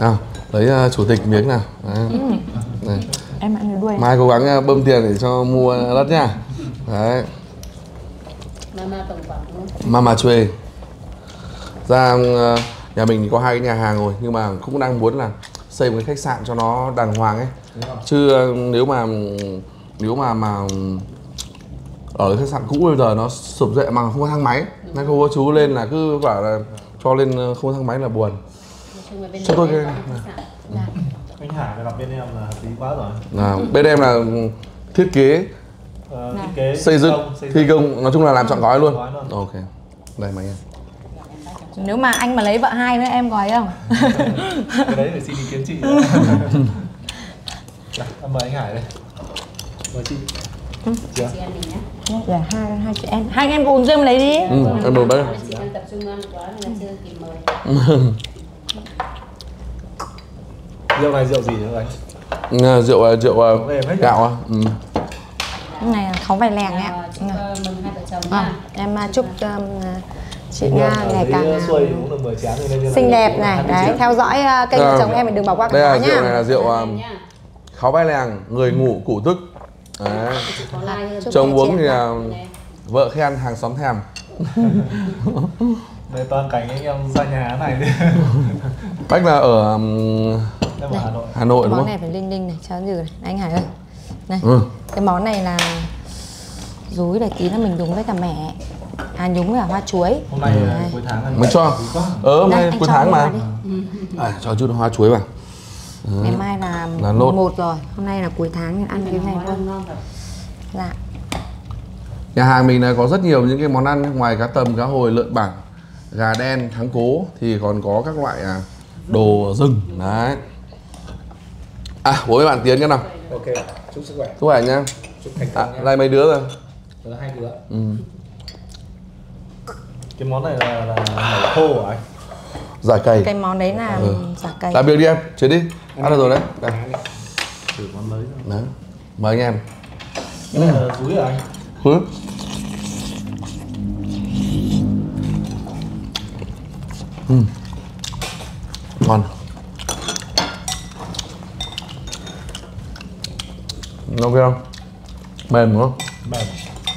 S1: Nào lấy ờ, chủ tịch miếng nào. Đấy. Này.
S2: em ăn cái đuôi
S1: mai cố gắng ờ, bơm tiền để cho mua đất nha đấy.
S6: Mama tổng quản
S1: Mama Chuê ra nhà mình thì có hai cái nhà hàng rồi nhưng mà cũng đang muốn là xây một cái khách sạn cho nó đàng hoàng ấy. Chứ ờ, nếu mà nếu mà mà ở cái khách sạn cũ bây giờ nó sụp dậy mà không có thang máy nên cô có chú lên là cứ bảo là cho lên ờ, không có thang máy là buồn. Cho tôi
S6: này.
S1: cái-
S6: sạn.
S4: anh Hải phải gặp bên em là hợp lý quá rồi.
S1: Là bên em là thiết kế.
S4: Ờ, thiết kế
S1: xây dựng thi công nói chung là làm trọn gói luôn.
S4: Gói luôn.
S1: ok đây mày em
S2: nếu mà anh mà lấy vợ hai với em gói không?
S4: Cái đấy phải xin ý kiến chị Dạ, em mời anh Hải đây. Mời chị. Chị ạ.
S6: Chị em mình nhé.
S2: Là hai hai chị em. Hai anh em cùng riêng lấy đi.
S1: Ừ, em đồ đấy
S6: chị đang tập trung ăn quá nên là chưa kịp mời. (laughs)
S4: Rượu này rượu gì nữa anh?
S1: Ừ, rượu ờ, rượu
S4: Có em hết
S1: gạo á ừ.
S2: cái này là khó vài lèng
S6: Nào, chúc ờ, mừng hai vợ chồng
S2: Vâng,
S6: nha.
S2: em à, chúc um, chị Nga ngày càng
S4: xuôi uống được 10 chén rồi nên là
S2: xinh đẹp này
S4: 20
S2: đấy theo dõi à, kênh vợ
S1: Vâng.
S2: chồng em thì đừng bỏ qua
S1: đây
S2: cái
S1: là
S2: đó
S1: rượu này
S2: nhá
S1: là rượu ờ, kháo vai làng người ngủ củ tức đấy. Chồng uống thì ờ, vợ khen hàng xóm thèm.
S4: Đây toàn cảnh anh em ra nhà này. Đi (laughs)
S1: bách là ở
S4: em ở Hà Nội.
S1: Hà nội
S2: cái
S1: đúng
S2: món
S1: không?
S2: này phải linh linh này cho nó này? Anh Hải ơi. Này
S1: ừ.
S2: cái món này là rúi để tí là mình nhúng với cả mẹ à nhúng với cả hoa chuối.
S4: Hôm nay là cuối tháng anh
S1: mình cho. ờ hôm nay cuối tháng mà. à, cho chút hoa chuối vào.
S2: Ngày mai là,
S1: Là nốt.
S2: một rồi. Hôm nay là cuối tháng nên ăn cái này thôi. Dạ.
S1: Nhà hàng mình là có rất nhiều những cái món ăn ngoài cá tầm cá hồi lợn bảng gà đen thắng cố thì còn có các loại à, đồ rừng. Đấy. À bố với bạn tiến cái nào.
S4: Ok chúc sức khỏe.
S1: Chúc khỏe nhá.
S4: Chúc thành
S1: à,
S4: công nhé
S1: lại mấy đứa rồi?
S4: Đó là hai đứa
S1: ừ.
S4: Cái món này là là khô hả anh?
S1: Giả cầy
S2: cái món đấy là
S1: Ừ.
S2: giả cây
S1: làm việc đi em chế đi. Ăn được rồi đấy. Đây.
S4: thử món mới rồi
S1: đấy mời anh em.
S4: Cái này là rúi hả anh?
S1: Hứ. Ừ. Ngon. Ok không? Mềm đúng không?
S4: mềm.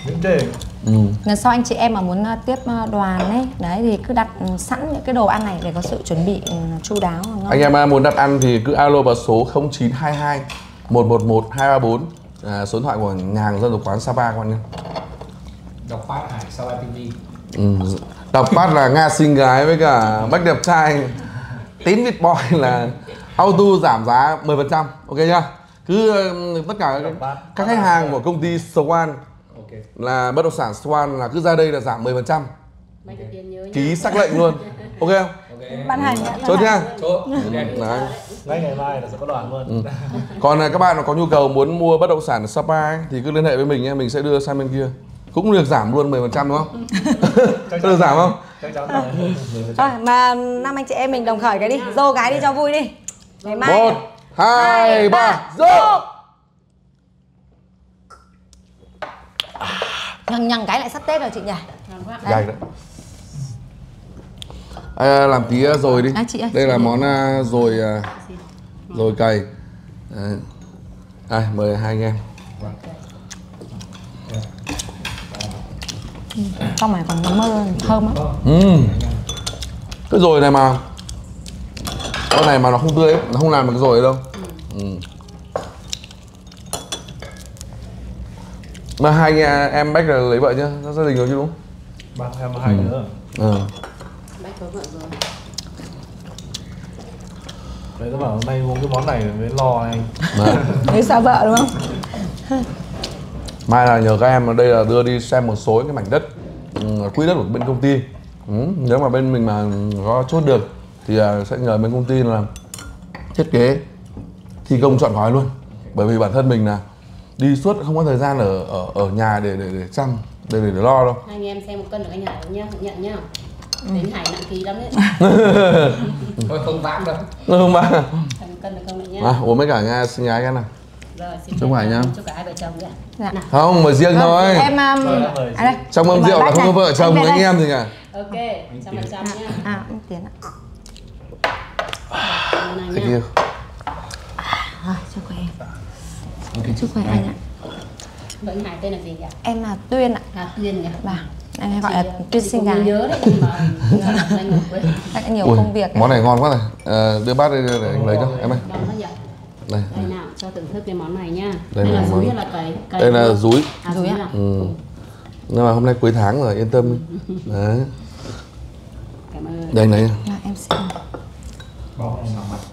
S4: Những đề
S1: Ừ.
S2: Lần sau anh chị em mà muốn à, tiếp à, đoàn ấy Đấy thì cứ đặt sẵn những cái đồ ăn này để có sự chuẩn bị ừ, chu đáo và ngon
S1: Anh em muốn đặt ăn thì cứ alo vào số 0922 111 234 à, Số điện thoại của nhà hàng dân tộc quán Sapa các bạn nhé
S4: đọc phát Hải Sapa TV
S1: ừ. Đọc phát là Nga xinh gái với cả Bách đẹp trai Tín vịt boy là auto giảm giá 10% Ok chưa? Cứ ừ, tất cả các, các khách hàng của công ty Swan là bất động sản Swan là cứ ra đây là giảm 10%
S6: mấy cái tiền nhớ nha
S1: Ký xác lệnh luôn. Ok không?
S2: Ban hành ạ.
S1: Chốt nha
S4: chốt.
S1: Đấy.
S4: ngay ngày mai là sẽ có đoàn luôn.
S1: Còn à, các bạn mà có nhu cầu muốn mua bất động sản ở Sapa ấy, thì cứ liên hệ với mình nhé, mình sẽ đưa sang bên kia. Cũng được giảm luôn 10% đúng không? (laughs) Có được giảm không?
S4: chắc chắn là (laughs)
S2: Thôi mà năm anh chị em mình đồng khởi cái đi. Dô cái đi cho vui đi. Ngày mai
S1: Một, hai, ba, dô!
S2: Nhằng nhằng cái lại sắp Tết rồi chị nhỉ
S6: ngon quá
S1: Gạch đấy. À, làm tí à, rồi đi.
S2: À, chị ơi,
S1: Đây
S2: chị
S1: là
S2: ơi.
S1: món à, rồi à, rồi cày. Đấy. Đây, mời hai anh em.
S2: Không phải còn nấm mơ thơm á
S1: Ừm. cái dồi này mà con này mà nó không tươi ấy, nó không làm được cái dồi đâu ừ. Mà hai anh em bách là lấy vợ chưa gia đình rồi chứ đúng
S4: Bác em hai nữa
S1: ừ.
S6: bách có vợ rồi
S4: Đấy nó bảo hôm nay uống cái món này mới lo anh
S1: Đấy.
S2: Sao vợ đúng không?
S1: mai là nhờ các em ở đây là đưa đi xem một số cái mảnh đất ừ, quỹ đất của bên công ty ừ. nếu mà bên mình mà có chốt được thì à, sẽ nhờ bên công ty là thiết kế thi công chọn gói luôn bởi vì bản thân mình là đi suốt không có thời gian ở ở ở nhà để để để chăm để để, để lo đâu.
S6: Hai anh em xem một cân được anh Hải nhá nhận nhá đến Hải nặng ký lắm đấy. (laughs)
S7: Thôi không vãn đâu.
S1: Không
S6: một cân được không anh nhá
S1: à, uống mấy cả nhà xin nhái cái nào.
S6: Rồi xin
S1: Chúc Hải nhá.
S6: chúc cả hai vợ chồng nhá
S2: Dạ.
S6: nào.
S1: Không mà riêng thôi.
S2: Em um, à đây.
S1: trong mâm rượu là không có vợ chồng anh
S2: đây.
S1: em gì cả
S6: ok trăm phần trăm nhá
S2: À, em tiền ạ.
S6: Anh
S1: Thank
S6: nhá
S1: you.
S2: Rồi, chúc khỏe em. Chúc khỏe anh ạ.
S6: anh Hải tên là gì nhỉ
S2: Em là Tuyên ạ.
S6: à Tuyên nhỉ
S2: Vâng. Anh hay gọi là Tuyên sinh gái.
S6: nhớ đấy nhưng mà (laughs)
S2: nhiều
S1: Ui,
S2: công việc.
S1: món này ngon quá này Ờ, đưa bát đây để anh lấy cho em ơi đây
S6: đây nào cho thưởng thức cái món này nhá
S1: Đây
S6: đây
S1: là
S6: dúi hay là cấy
S1: đây là dúi
S6: à,
S2: Dúi
S6: dúi
S2: ạ.
S6: à
S1: ừ. nhưng mà hôm nay cuối tháng rồi yên tâm (laughs) đấy
S6: cảm ơn
S1: đây này
S2: Dạ, em xin.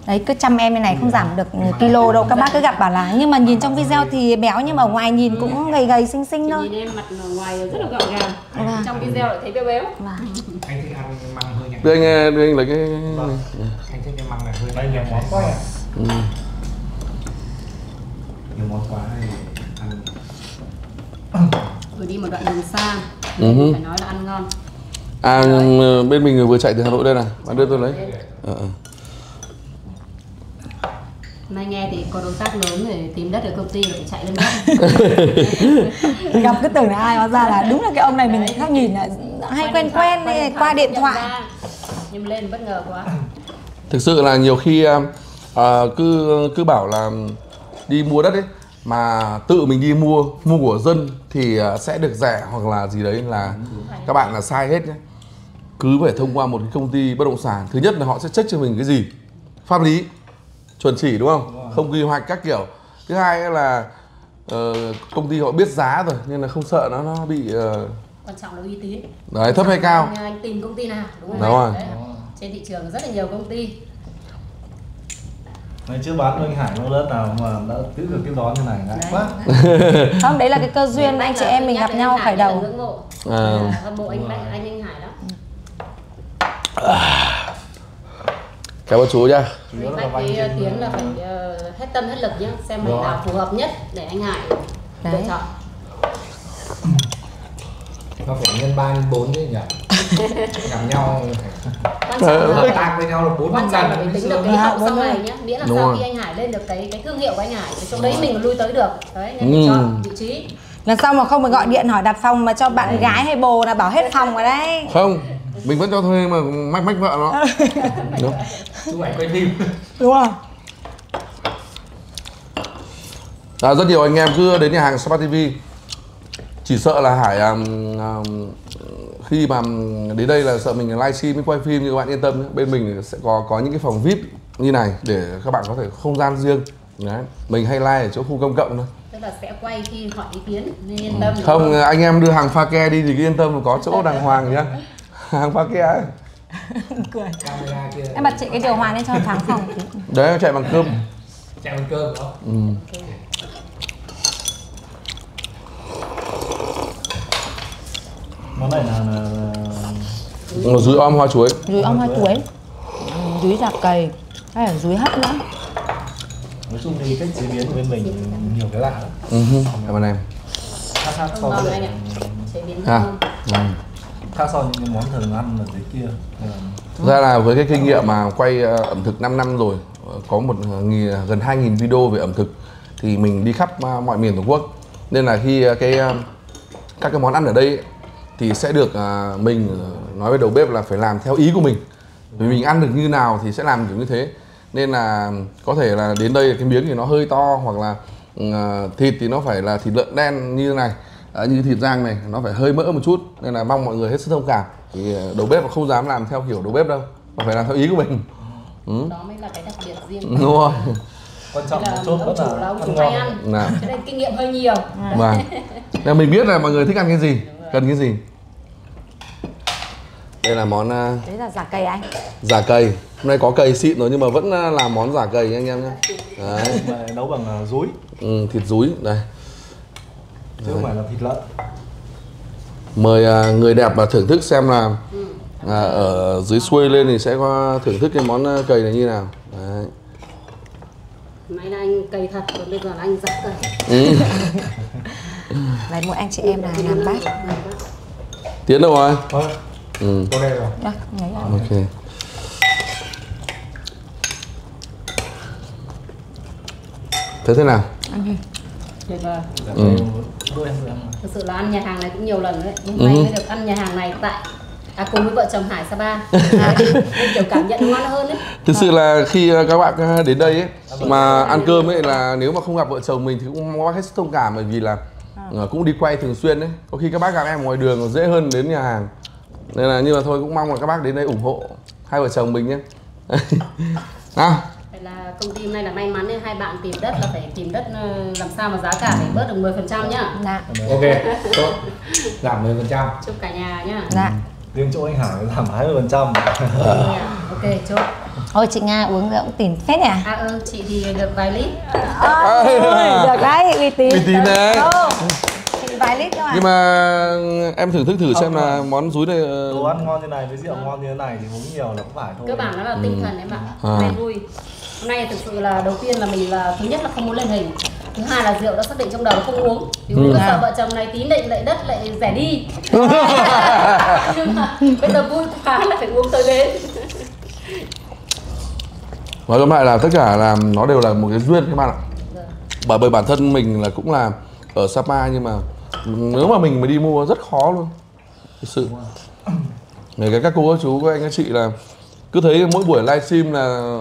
S2: Đấy cứ chăm em như này không giảm được kilo đâu. Các bác cứ gặp bảo là Nhưng mà nhìn trong video thì béo Nhưng mà ở ngoài nhìn cũng gầy gầy xinh xinh thôi.
S6: nhìn em mặt ngoài rất là gọn gàng.
S2: Vâng.
S6: trong video lại thấy béo béo.
S2: Vâng.
S7: Anh thích ăn măng hơi nhạt.
S1: Đưa anh đưa anh lấy cái
S7: Anh thích cái măng này hơi
S4: Đây nhiều món quá à
S1: ừ.
S7: Nhiều món quá này ăn
S6: vừa đi một đoạn đường xa.
S1: Ừ hứ.
S6: phải nói là ăn ngon.
S1: À bên mình vừa chạy từ hà nội đây này. Bạn đưa tôi lấy. Ờ, ờ.
S6: Nay nghe thì có đối tác lớn để tìm đất ở công ty phải chạy lên đất. (laughs)
S2: Gặp cứ tưởng là ai hóa ra là đúng là cái ông này mình khác nhìn là hay quen quen này, qua điện thoại.
S6: nhưng lên bất ngờ quá.
S1: Thực sự là nhiều khi à, à, cứ cứ bảo là đi mua đất ấy mà tự mình đi mua mua của dân thì à, sẽ được rẻ hoặc là gì đấy là các bạn là sai hết nhé. Cứ phải thông qua một cái công ty bất động sản. Thứ nhất là họ sẽ check cho mình cái gì? Pháp lý chuẩn chỉ đúng không? Không quy hoạch các kiểu. Thứ hai là ờ, công ty họ biết giá rồi nên là không sợ nó nó bị ờ,
S6: quan trọng là uy tín.
S1: Đấy thấp hay cao?
S6: Anh, anh tìm công ty nào đúng không?
S1: Đúng rồi.
S6: Đấy. trên thị trường rất là nhiều công ty.
S4: Ngày trước bán anh Hải mua đất nào mà đã giữ được cái đó như này ngại quá. (laughs)
S2: Không, đấy là cái cơ duyên anh chị em mình gặp nhau khởi đầu.
S1: À.
S6: À, hâm mộ anh anh anh Hải lắm
S1: cảm ơn chú
S4: là
S6: Bách
S4: vay
S6: với
S4: trên-
S6: Tiến là phải ờ, hết tâm hết lực nhá. Xem
S4: Rồi.
S6: mảnh nào phù hợp nhất để anh Hải lựa chọn.
S7: Nó phải nhân 3 nhân 4 chứ nhỉ? (laughs) Gặp nhau
S6: là
S7: Hợp tác với nhau là 4
S6: quan
S7: năm
S6: là
S7: lần.
S6: phải tính được cái hậu sau này nhá. Miễn là
S1: Đúng
S6: sau khi anh Hải lên được cái cái thương hiệu của anh Hải thì chỗ đấy mình lui tới được. Đấy nên
S1: Ừ.
S6: mình chọn vị trí.
S2: Lần sau mà không phải gọi điện hỏi đặt phòng mà cho bạn gái hay bồ là bảo hết phòng rồi đấy.
S1: Không mình vẫn cho thuê mà mách mách vợ nó. (laughs) Đúng.
S7: Chú ảnh quay phim.
S2: Đúng không?
S1: À, rất nhiều anh em cứ đến nhà hàng Sapa TV chỉ sợ là Hải um, um, khi mà đến đây là sợ mình livestream với quay phim nhưng các bạn yên tâm nhé. bên mình sẽ có có những cái phòng VIP như này để các bạn có thể không gian riêng. Đấy mình hay like ở chỗ khu công cộng thôi.
S6: Tức là sẽ quay khi hỏi ý kiến nên yên tâm. Đúng
S1: không anh em đưa hàng pha ke đi thì cứ yên tâm có chỗ đàng hoàng nhá hàng pha ấy.
S2: Cười.
S7: Kia.
S2: Em bật chị cái điều hòa lên cho thoáng phòng tí.
S1: Đấy chạy bằng cơm.
S7: Chạy bằng cơm đúng không?
S4: Món này là, là, là
S1: om hoa chuối.
S2: Dúi ong hoa chuối. Dúi giạc cầy. Hay là dúi hấp nữa.
S4: Nói chung thì cách chế biến của bên mình nhiều cái lạ lắm.
S1: Ừ cảm ơn em.
S4: Khác khác so
S6: ngon
S4: với
S6: anh
S4: lại-
S6: ạ chế biến
S1: à, ừ
S4: khác so những cái món thường ăn ở dưới kia. Ờ.
S1: Thực ra là với cái kinh nghiệm mà quay ờ, ẩm thực 5 năm rồi ờ, có một nghìn- gần 2.000 video về ẩm thực thì mình đi khắp mọi miền tổ quốc. Nên là khi cái các cái món ăn ở đây ấy, thì sẽ được mình nói với đầu bếp là phải làm theo ý của mình. Vì mình ăn được như nào thì sẽ làm kiểu như thế. Nên là có thể là đến đây cái miếng thì nó hơi to hoặc là thịt thì nó phải là thịt lợn đen như này ờ, như thịt rang này nó phải hơi mỡ một chút nên là mong mọi người hết sức thông cảm thì ờ, đầu bếp không dám làm theo kiểu đầu bếp đâu mà phải làm theo ý của mình ừ.
S6: đó mới là cái đặc biệt riêng (laughs)
S1: đúng rồi
S4: quan trọng chốt
S6: ông
S4: vẫn
S6: chủ là ông chủ
S4: ăn
S6: hay
S4: ngon
S6: ăn
S1: Nào.
S6: cho nên kinh nghiệm hơi nhiều
S1: Vâng. (laughs) Nên mình biết là mọi người thích ăn cái gì, cần cái gì. Đây là món à,
S2: đấy là giả cây anh
S1: giả cầy. Hôm nay có cầy xịn rồi nhưng mà vẫn à, là món giả cầy nha anh em nhé. Đấy.
S4: mà nấu bằng à, dúi
S1: Ừ, thịt dúi đây.
S4: Chứ không phải là thịt lợn
S1: Mời à, người đẹp và thưởng thức xem là à, ở dưới xuôi lên thì sẽ có thưởng thức cái món à, cầy này như nào. Đấy.
S6: Nãy là anh cày thật, còn bây giờ là anh giặt cày
S1: Ừ. (laughs) (laughs)
S2: đấy mỗi anh chị em là làm bát
S1: Tiến đâu rồi?
S4: thôi
S1: Ừ.
S4: đây rồi
S2: lấy.
S1: Ok. Thế thế nào?
S6: Tuyệt vời
S1: Ừ.
S6: Thực sự là ăn nhà hàng này cũng nhiều lần đấy Nhưng
S1: Ừ.
S6: nay mới được ăn nhà hàng này tại À cùng với vợ chồng Hải Sapa nên kiểu cảm nhận ngon hơn đấy
S1: Thực sự là khi ờ, các bạn ờ, đến đây ấy mà ăn cơm ấy là nếu mà không gặp vợ chồng mình thì cũng mong bác hết sức thông cảm bởi vì là ờ, cũng đi quay thường xuyên đấy. Có khi các bác gặp em ngoài đường dễ hơn đến nhà hàng. Nên là nhưng mà thôi cũng mong là các bác đến đây ủng hộ hai vợ chồng mình nhé. (laughs) nào,
S6: Vậy là công ty hôm nay là may mắn nên hai bạn tìm đất là phải tìm đất ờ, làm sao mà giá cả để bớt được 10% nhá.
S2: Dạ.
S7: Ok tốt. Giảm 10 phần trăm.
S6: Chúc cả nhà nhá.
S2: Dạ.
S4: Riêng chỗ anh Hải giảm 20 phần trăm.
S6: Ok, chốt.
S2: Ôi chị nga uống rượu cũng tìm phết nhỉ?
S6: À ừ, chị thì được vài lít.
S2: Ôi, được đấy uy tín.
S1: Uy tín đấy.
S2: Chị vài lít cơ mà
S1: nhưng mà em thưởng thức thử xem là món dúi này ờ,
S4: đồ ăn ngon như này với rượu ngon như thế này thì uống nhiều là cũng phải thôi.
S6: Cơ bản nó là tinh thần em ạ
S1: À.
S6: nên vui hôm nay thực sự là đầu tiên là mình là thứ nhất là không muốn lên hình. Thứ hai là rượu đã xác định trong đầu là không uống. Thì uống ừ. sợ vợ chồng này tí định lại đất lại rẻ đi. (laughs) Nhưng mà bây giờ vui quá lại phải uống tới bến.
S1: Nói tóm lại là tất cả là nó đều là một cái duyên các bạn ạ. Bởi bởi bản thân mình là cũng là ở Sapa nhưng mà nếu mà mình mà đi mua rất khó luôn. Thực sự. Người các các cô các chú các anh các chị là cứ thấy mỗi buổi livestream là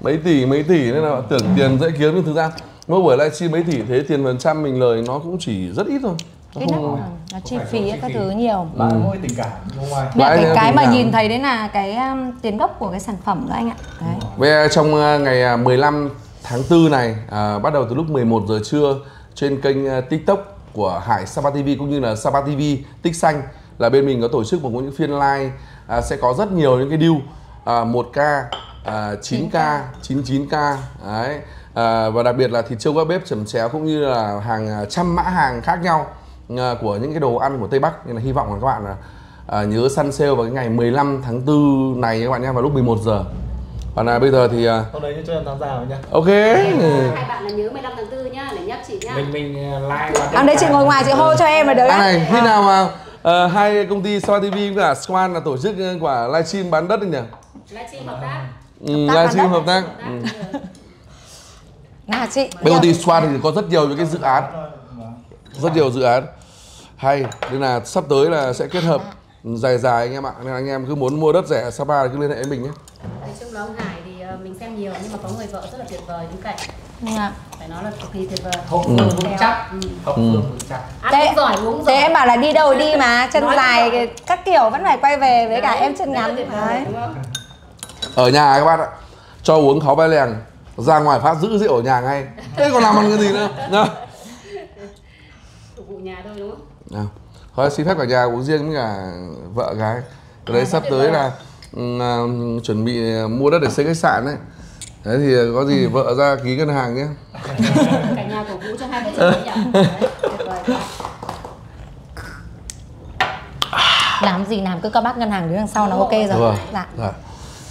S1: mấy tỷ mấy tỷ nên là tưởng tiền dễ kiếm nhưng thực ra mỗi buổi livestream mấy tỷ thế tiền phần trăm mình lời nó cũng chỉ rất ít thôi. Nó
S2: ít
S1: không
S2: lắm nó chi phí các thứ nhiều.
S4: Lại mỗi tình cảm không ngoài.
S2: Cái, cái
S1: tình
S2: mà
S1: cảm.
S2: nhìn thấy đấy là cái um, tiền gốc của cái sản phẩm đó anh ạ. Đấy.
S1: Về trong uh, ngày uh, 15 tháng 4 này, uh, bắt đầu từ lúc 11 giờ trưa trên kênh uh, TikTok của Hải Sapa TV cũng như là Sapa TV Tích Xanh là bên mình có tổ chức một những phiên live uh, sẽ có rất nhiều những cái deal uh, 1K, uh, 9K, 99K đấy. À, và đặc biệt là thịt trâu các bếp chấm chéo cũng như là hàng uh, trăm mã hàng khác nhau uh, của những cái đồ ăn của Tây Bắc. Nên là hy vọng là các bạn là à, nhớ săn sale vào cái ngày 15 tháng 4 này các bạn nhé vào lúc 11 giờ. Còn là bây giờ thì à,
S4: hôm đấy cho em tham gia vào nhá.
S1: Ok.
S6: Hai bạn là nhớ 15 tháng 4 nhá để nhắc chị nhá.
S7: Mình mình uh, like và
S2: Đang đấy chị ngồi ngoài chị hô cho em là được
S1: Cái
S2: đấy
S1: này khi nào mà ờ, hai công ty Spa TV với cả Swan là tổ chức quả livestream bán đất đấy nhỉ?
S6: livestream hợp tác
S1: Ừ, livestream hợp tác. Ừ.
S2: là chị
S1: Bên công ty Swan thì có rất nhiều những cái dự án, rất nhiều dự án hay nên là sắp tới là sẽ kết hợp dài dài anh em ạ. Nên anh em cứ muốn mua đất rẻ ở Sapa thì cứ liên hệ với mình nhé.
S6: Nói chung là ông Hải thì ờ, mình xem nhiều nhưng mà có người vợ rất là tuyệt vời đứng cạnh
S2: Dạ.
S6: phải nói là cực kỳ tuyệt vời
S7: hậu phương vững chắc
S6: Ừ.
S7: hậu phương vững chắc
S2: Thế-
S6: giỏi uống
S2: Thế em bảo là đi đâu đi mà chân
S6: Nói
S2: dài các kiểu vẫn phải quay về với cả em chân ngắn đấy.
S6: đúng không?
S1: Ở nhà các bạn ạ, cho uống kháo bay lèng, ra ngoài phát giữ rượu ở nhà ngay. Thế còn làm ăn cái gì nữa? Nhá.
S6: phục vụ nhà thôi đúng không
S1: Nào. Thôi xin phép cả nhà uống riêng với cả vợ gái. Cái đấy sắp tới là ừ, à, chuẩn bị mua đất để xây khách sạn đấy. Đấy thì có gì vợ ra ký ngân hàng nhé.
S6: cả nhà cổ vũ cho hai vợ chồng nhỉ
S2: làm gì làm cứ các bác ngân hàng đứng đằng sau là ok rồi
S1: rồi.
S2: dạ
S1: Dạ.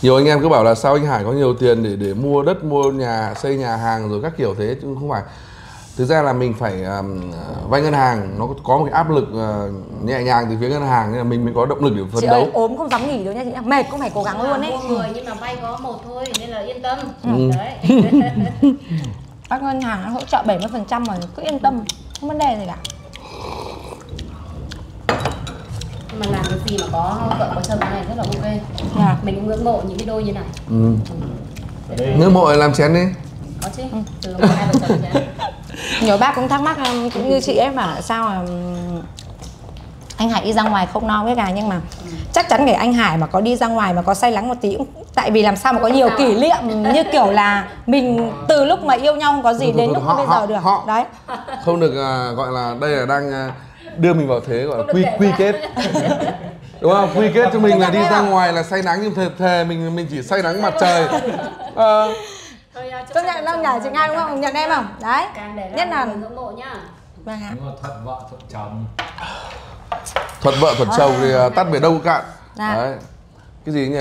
S1: Nhiều anh em cứ bảo là sao anh Hải có nhiều tiền để để mua đất, mua nhà, xây nhà hàng rồi các kiểu thế chứ không phải. Thực ra là mình phải um, vay ngân hàng nó có một cái áp lực uh, nhẹ nhàng từ phía ngân hàng nên là mình mới có động lực để phấn
S2: chị
S1: đấu.
S2: ơi ốm không dám nghỉ đâu nha chị nhá. mệt cũng phải cố gắng luôn ấy
S6: mua người nhưng mà vay có một thôi nên là yên tâm
S1: Ừ.
S6: đấy (laughs)
S2: bác ngân hàng hỗ trợ 70% rồi cứ yên tâm không vấn đề gì cả
S6: nhưng mà làm cái gì mà có vợ có chồng này rất là ok.
S2: Dạ.
S6: mình cũng ngưỡng mộ những cái đôi như này.
S1: Ừ. Nước mộ làm chén đi.
S6: có chứ từ một hai vợ chồng (laughs)
S2: nhiều bác cũng thắc mắc um, cũng như chị ấy là sao là um, anh Hải đi ra ngoài không no với gà nhưng mà chắc chắn để anh Hải mà có đi ra ngoài mà có say nắng một tí cũng tại vì làm sao mà có nhiều kỷ niệm như kiểu là mình (laughs) từ lúc mà yêu nhau không có gì đến lúc bây giờ được.
S1: họ-
S2: đấy.
S1: không được à, gọi là đây là đang à, đưa mình vào thế gọi là quy quy kết. (laughs) Đúng không? Quy kết cho mình là đi ra ngoài là say nắng nhưng thề, thề mình mình chỉ say nắng mặt trời. Ờ,
S6: Thôi, à, hai
S2: nhận
S6: chồng
S2: nhỉ chị Nga đúng không? Nhận em không? Đấy.
S6: Càng để
S2: Nhất là
S6: ngưỡng mộ nhá.
S2: Vâng ạ.
S7: Đúng là thuận vợ thuận chồng.
S1: Thuật vợ thuật chồng thì à, tắt về đâu cạn.
S2: Dạ.
S1: đấy. Cái gì nhỉ?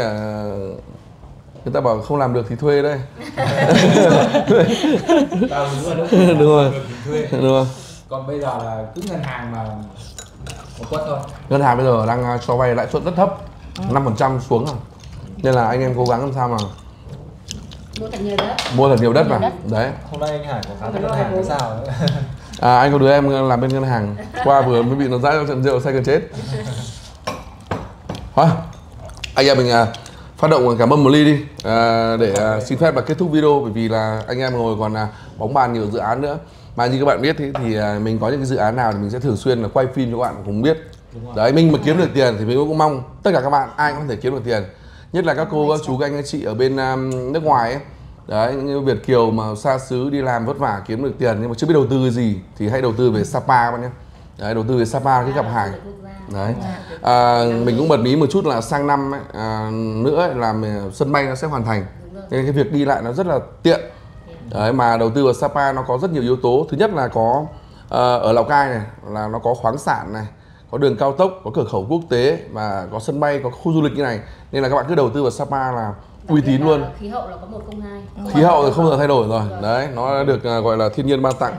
S1: Người ta bảo không làm được thì thuê đây. (laughs)
S7: Đúng rồi (laughs)
S1: đúng rồi
S7: Còn bây giờ là cứ ngân hàng mà một quất thôi.
S1: Ngân hàng bây giờ đang à, cho vay lãi suất rất thấp 5% xuống rồi. Nên là anh em cố gắng làm sao mà
S6: Mua thật nhiều đất.
S1: mua thật nhiều đất vào đấy.
S4: Hôm nay anh Hải có khá ngân hàng cái sao (laughs)
S1: à, anh có đứa em làm bên ngân hàng. Qua vừa mới bị nó dãi trong trận rượu say gần chết. Thôi anh em mình à, phát động cảm ơn một ly đi. À, để à, xin phép là kết thúc video bởi vì là anh em ngồi còn à, bóng bàn nhiều dự án nữa mà như các bạn biết thì, thì à, mình có những cái dự án nào thì mình sẽ thường xuyên là quay phim cho các bạn cùng biết. Đấy mình mà kiếm được tiền thì mình cũng mong tất cả các bạn ai cũng có thể kiếm được tiền. Nhất là các cô các chú các anh các chị ở bên um, nước ngoài ấy. Đấy những người việt kiều mà xa xứ đi làm vất vả kiếm được tiền nhưng mà chưa biết đầu tư gì thì hãy đầu tư về sapa các bạn nhé. Đấy đầu tư về sapa cái gặp hàng đấy. À, mình cũng bật mí một chút là sang năm ấy, à, nữa ấy, làm ờ, sân bay nó sẽ hoàn thành. Nên cái việc đi lại nó rất là tiện đấy mà đầu tư vào Sapa nó có rất nhiều yếu tố. Thứ nhất là có ờ, ở Lào Cai này là nó có khoáng sản này có đường cao tốc có cửa khẩu quốc tế và có sân bay có khu du lịch như này. Nên là các bạn cứ đầu tư vào Sapa là uy tín luôn.
S6: Khí hậu là có 102.
S1: khí hậu thì không bao giờ thay đổi rồi. Đấy nó đã được ờ, gọi là thiên nhiên ban tặng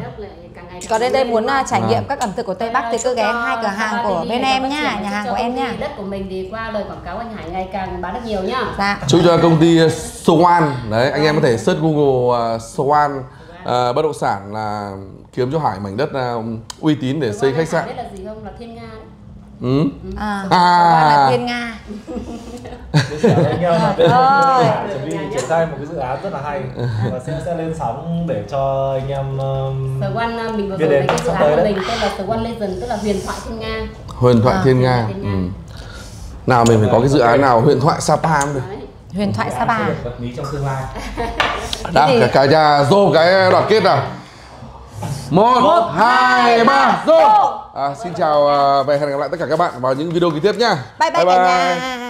S2: Có đến đây muốn à, trải
S1: Vâng.
S2: nghiệm các ẩm thực của Tây Bắc thì cứ ghé hai cửa hàng của bên em nhá, nhà hàng của em nhá.
S6: Đất của mình thì qua lời quảng cáo anh Hải ngày càng bán được nhiều nhá.
S2: Dạ
S1: chúc cho công ty Soan đấy anh em có thể search Google uh, Soan ờ, bất động sản là kiếm cho Hải mảnh đất ờ, uy tín để xây khách sạn
S6: Biết là gì không? Là Thiên Nga. đấy.
S1: Ừ.
S2: À,
S1: À.
S2: Là Thiên Nga
S4: Chia sẻ với anh em là bên
S2: Ơi.
S4: Hải chuẩn bị triển khai một cái dự án rất là hay và sẽ sẽ lên sóng để cho anh em um,
S6: The One à, mình vừa rồi cái dự
S4: sắp
S6: án
S4: tới
S6: của mình tên là The One Legend tức là huyền thoại Thiên Nga.
S1: huyền thoại
S2: À.
S1: thiên nga
S6: Thiên Nga.
S1: ừ. nào mình phải có cái dự án nào huyền thoại sapa cũng được
S6: Đấy.
S2: Huyền thoại Sapa
S7: bật mí trong tương lai
S1: nào cả, cả nhà dô cái đoạn kết nào một hai ba à, xin chào à, và hẹn gặp lại tất cả các bạn vào những video kế tiếp nhá
S2: Bye bye cả nhà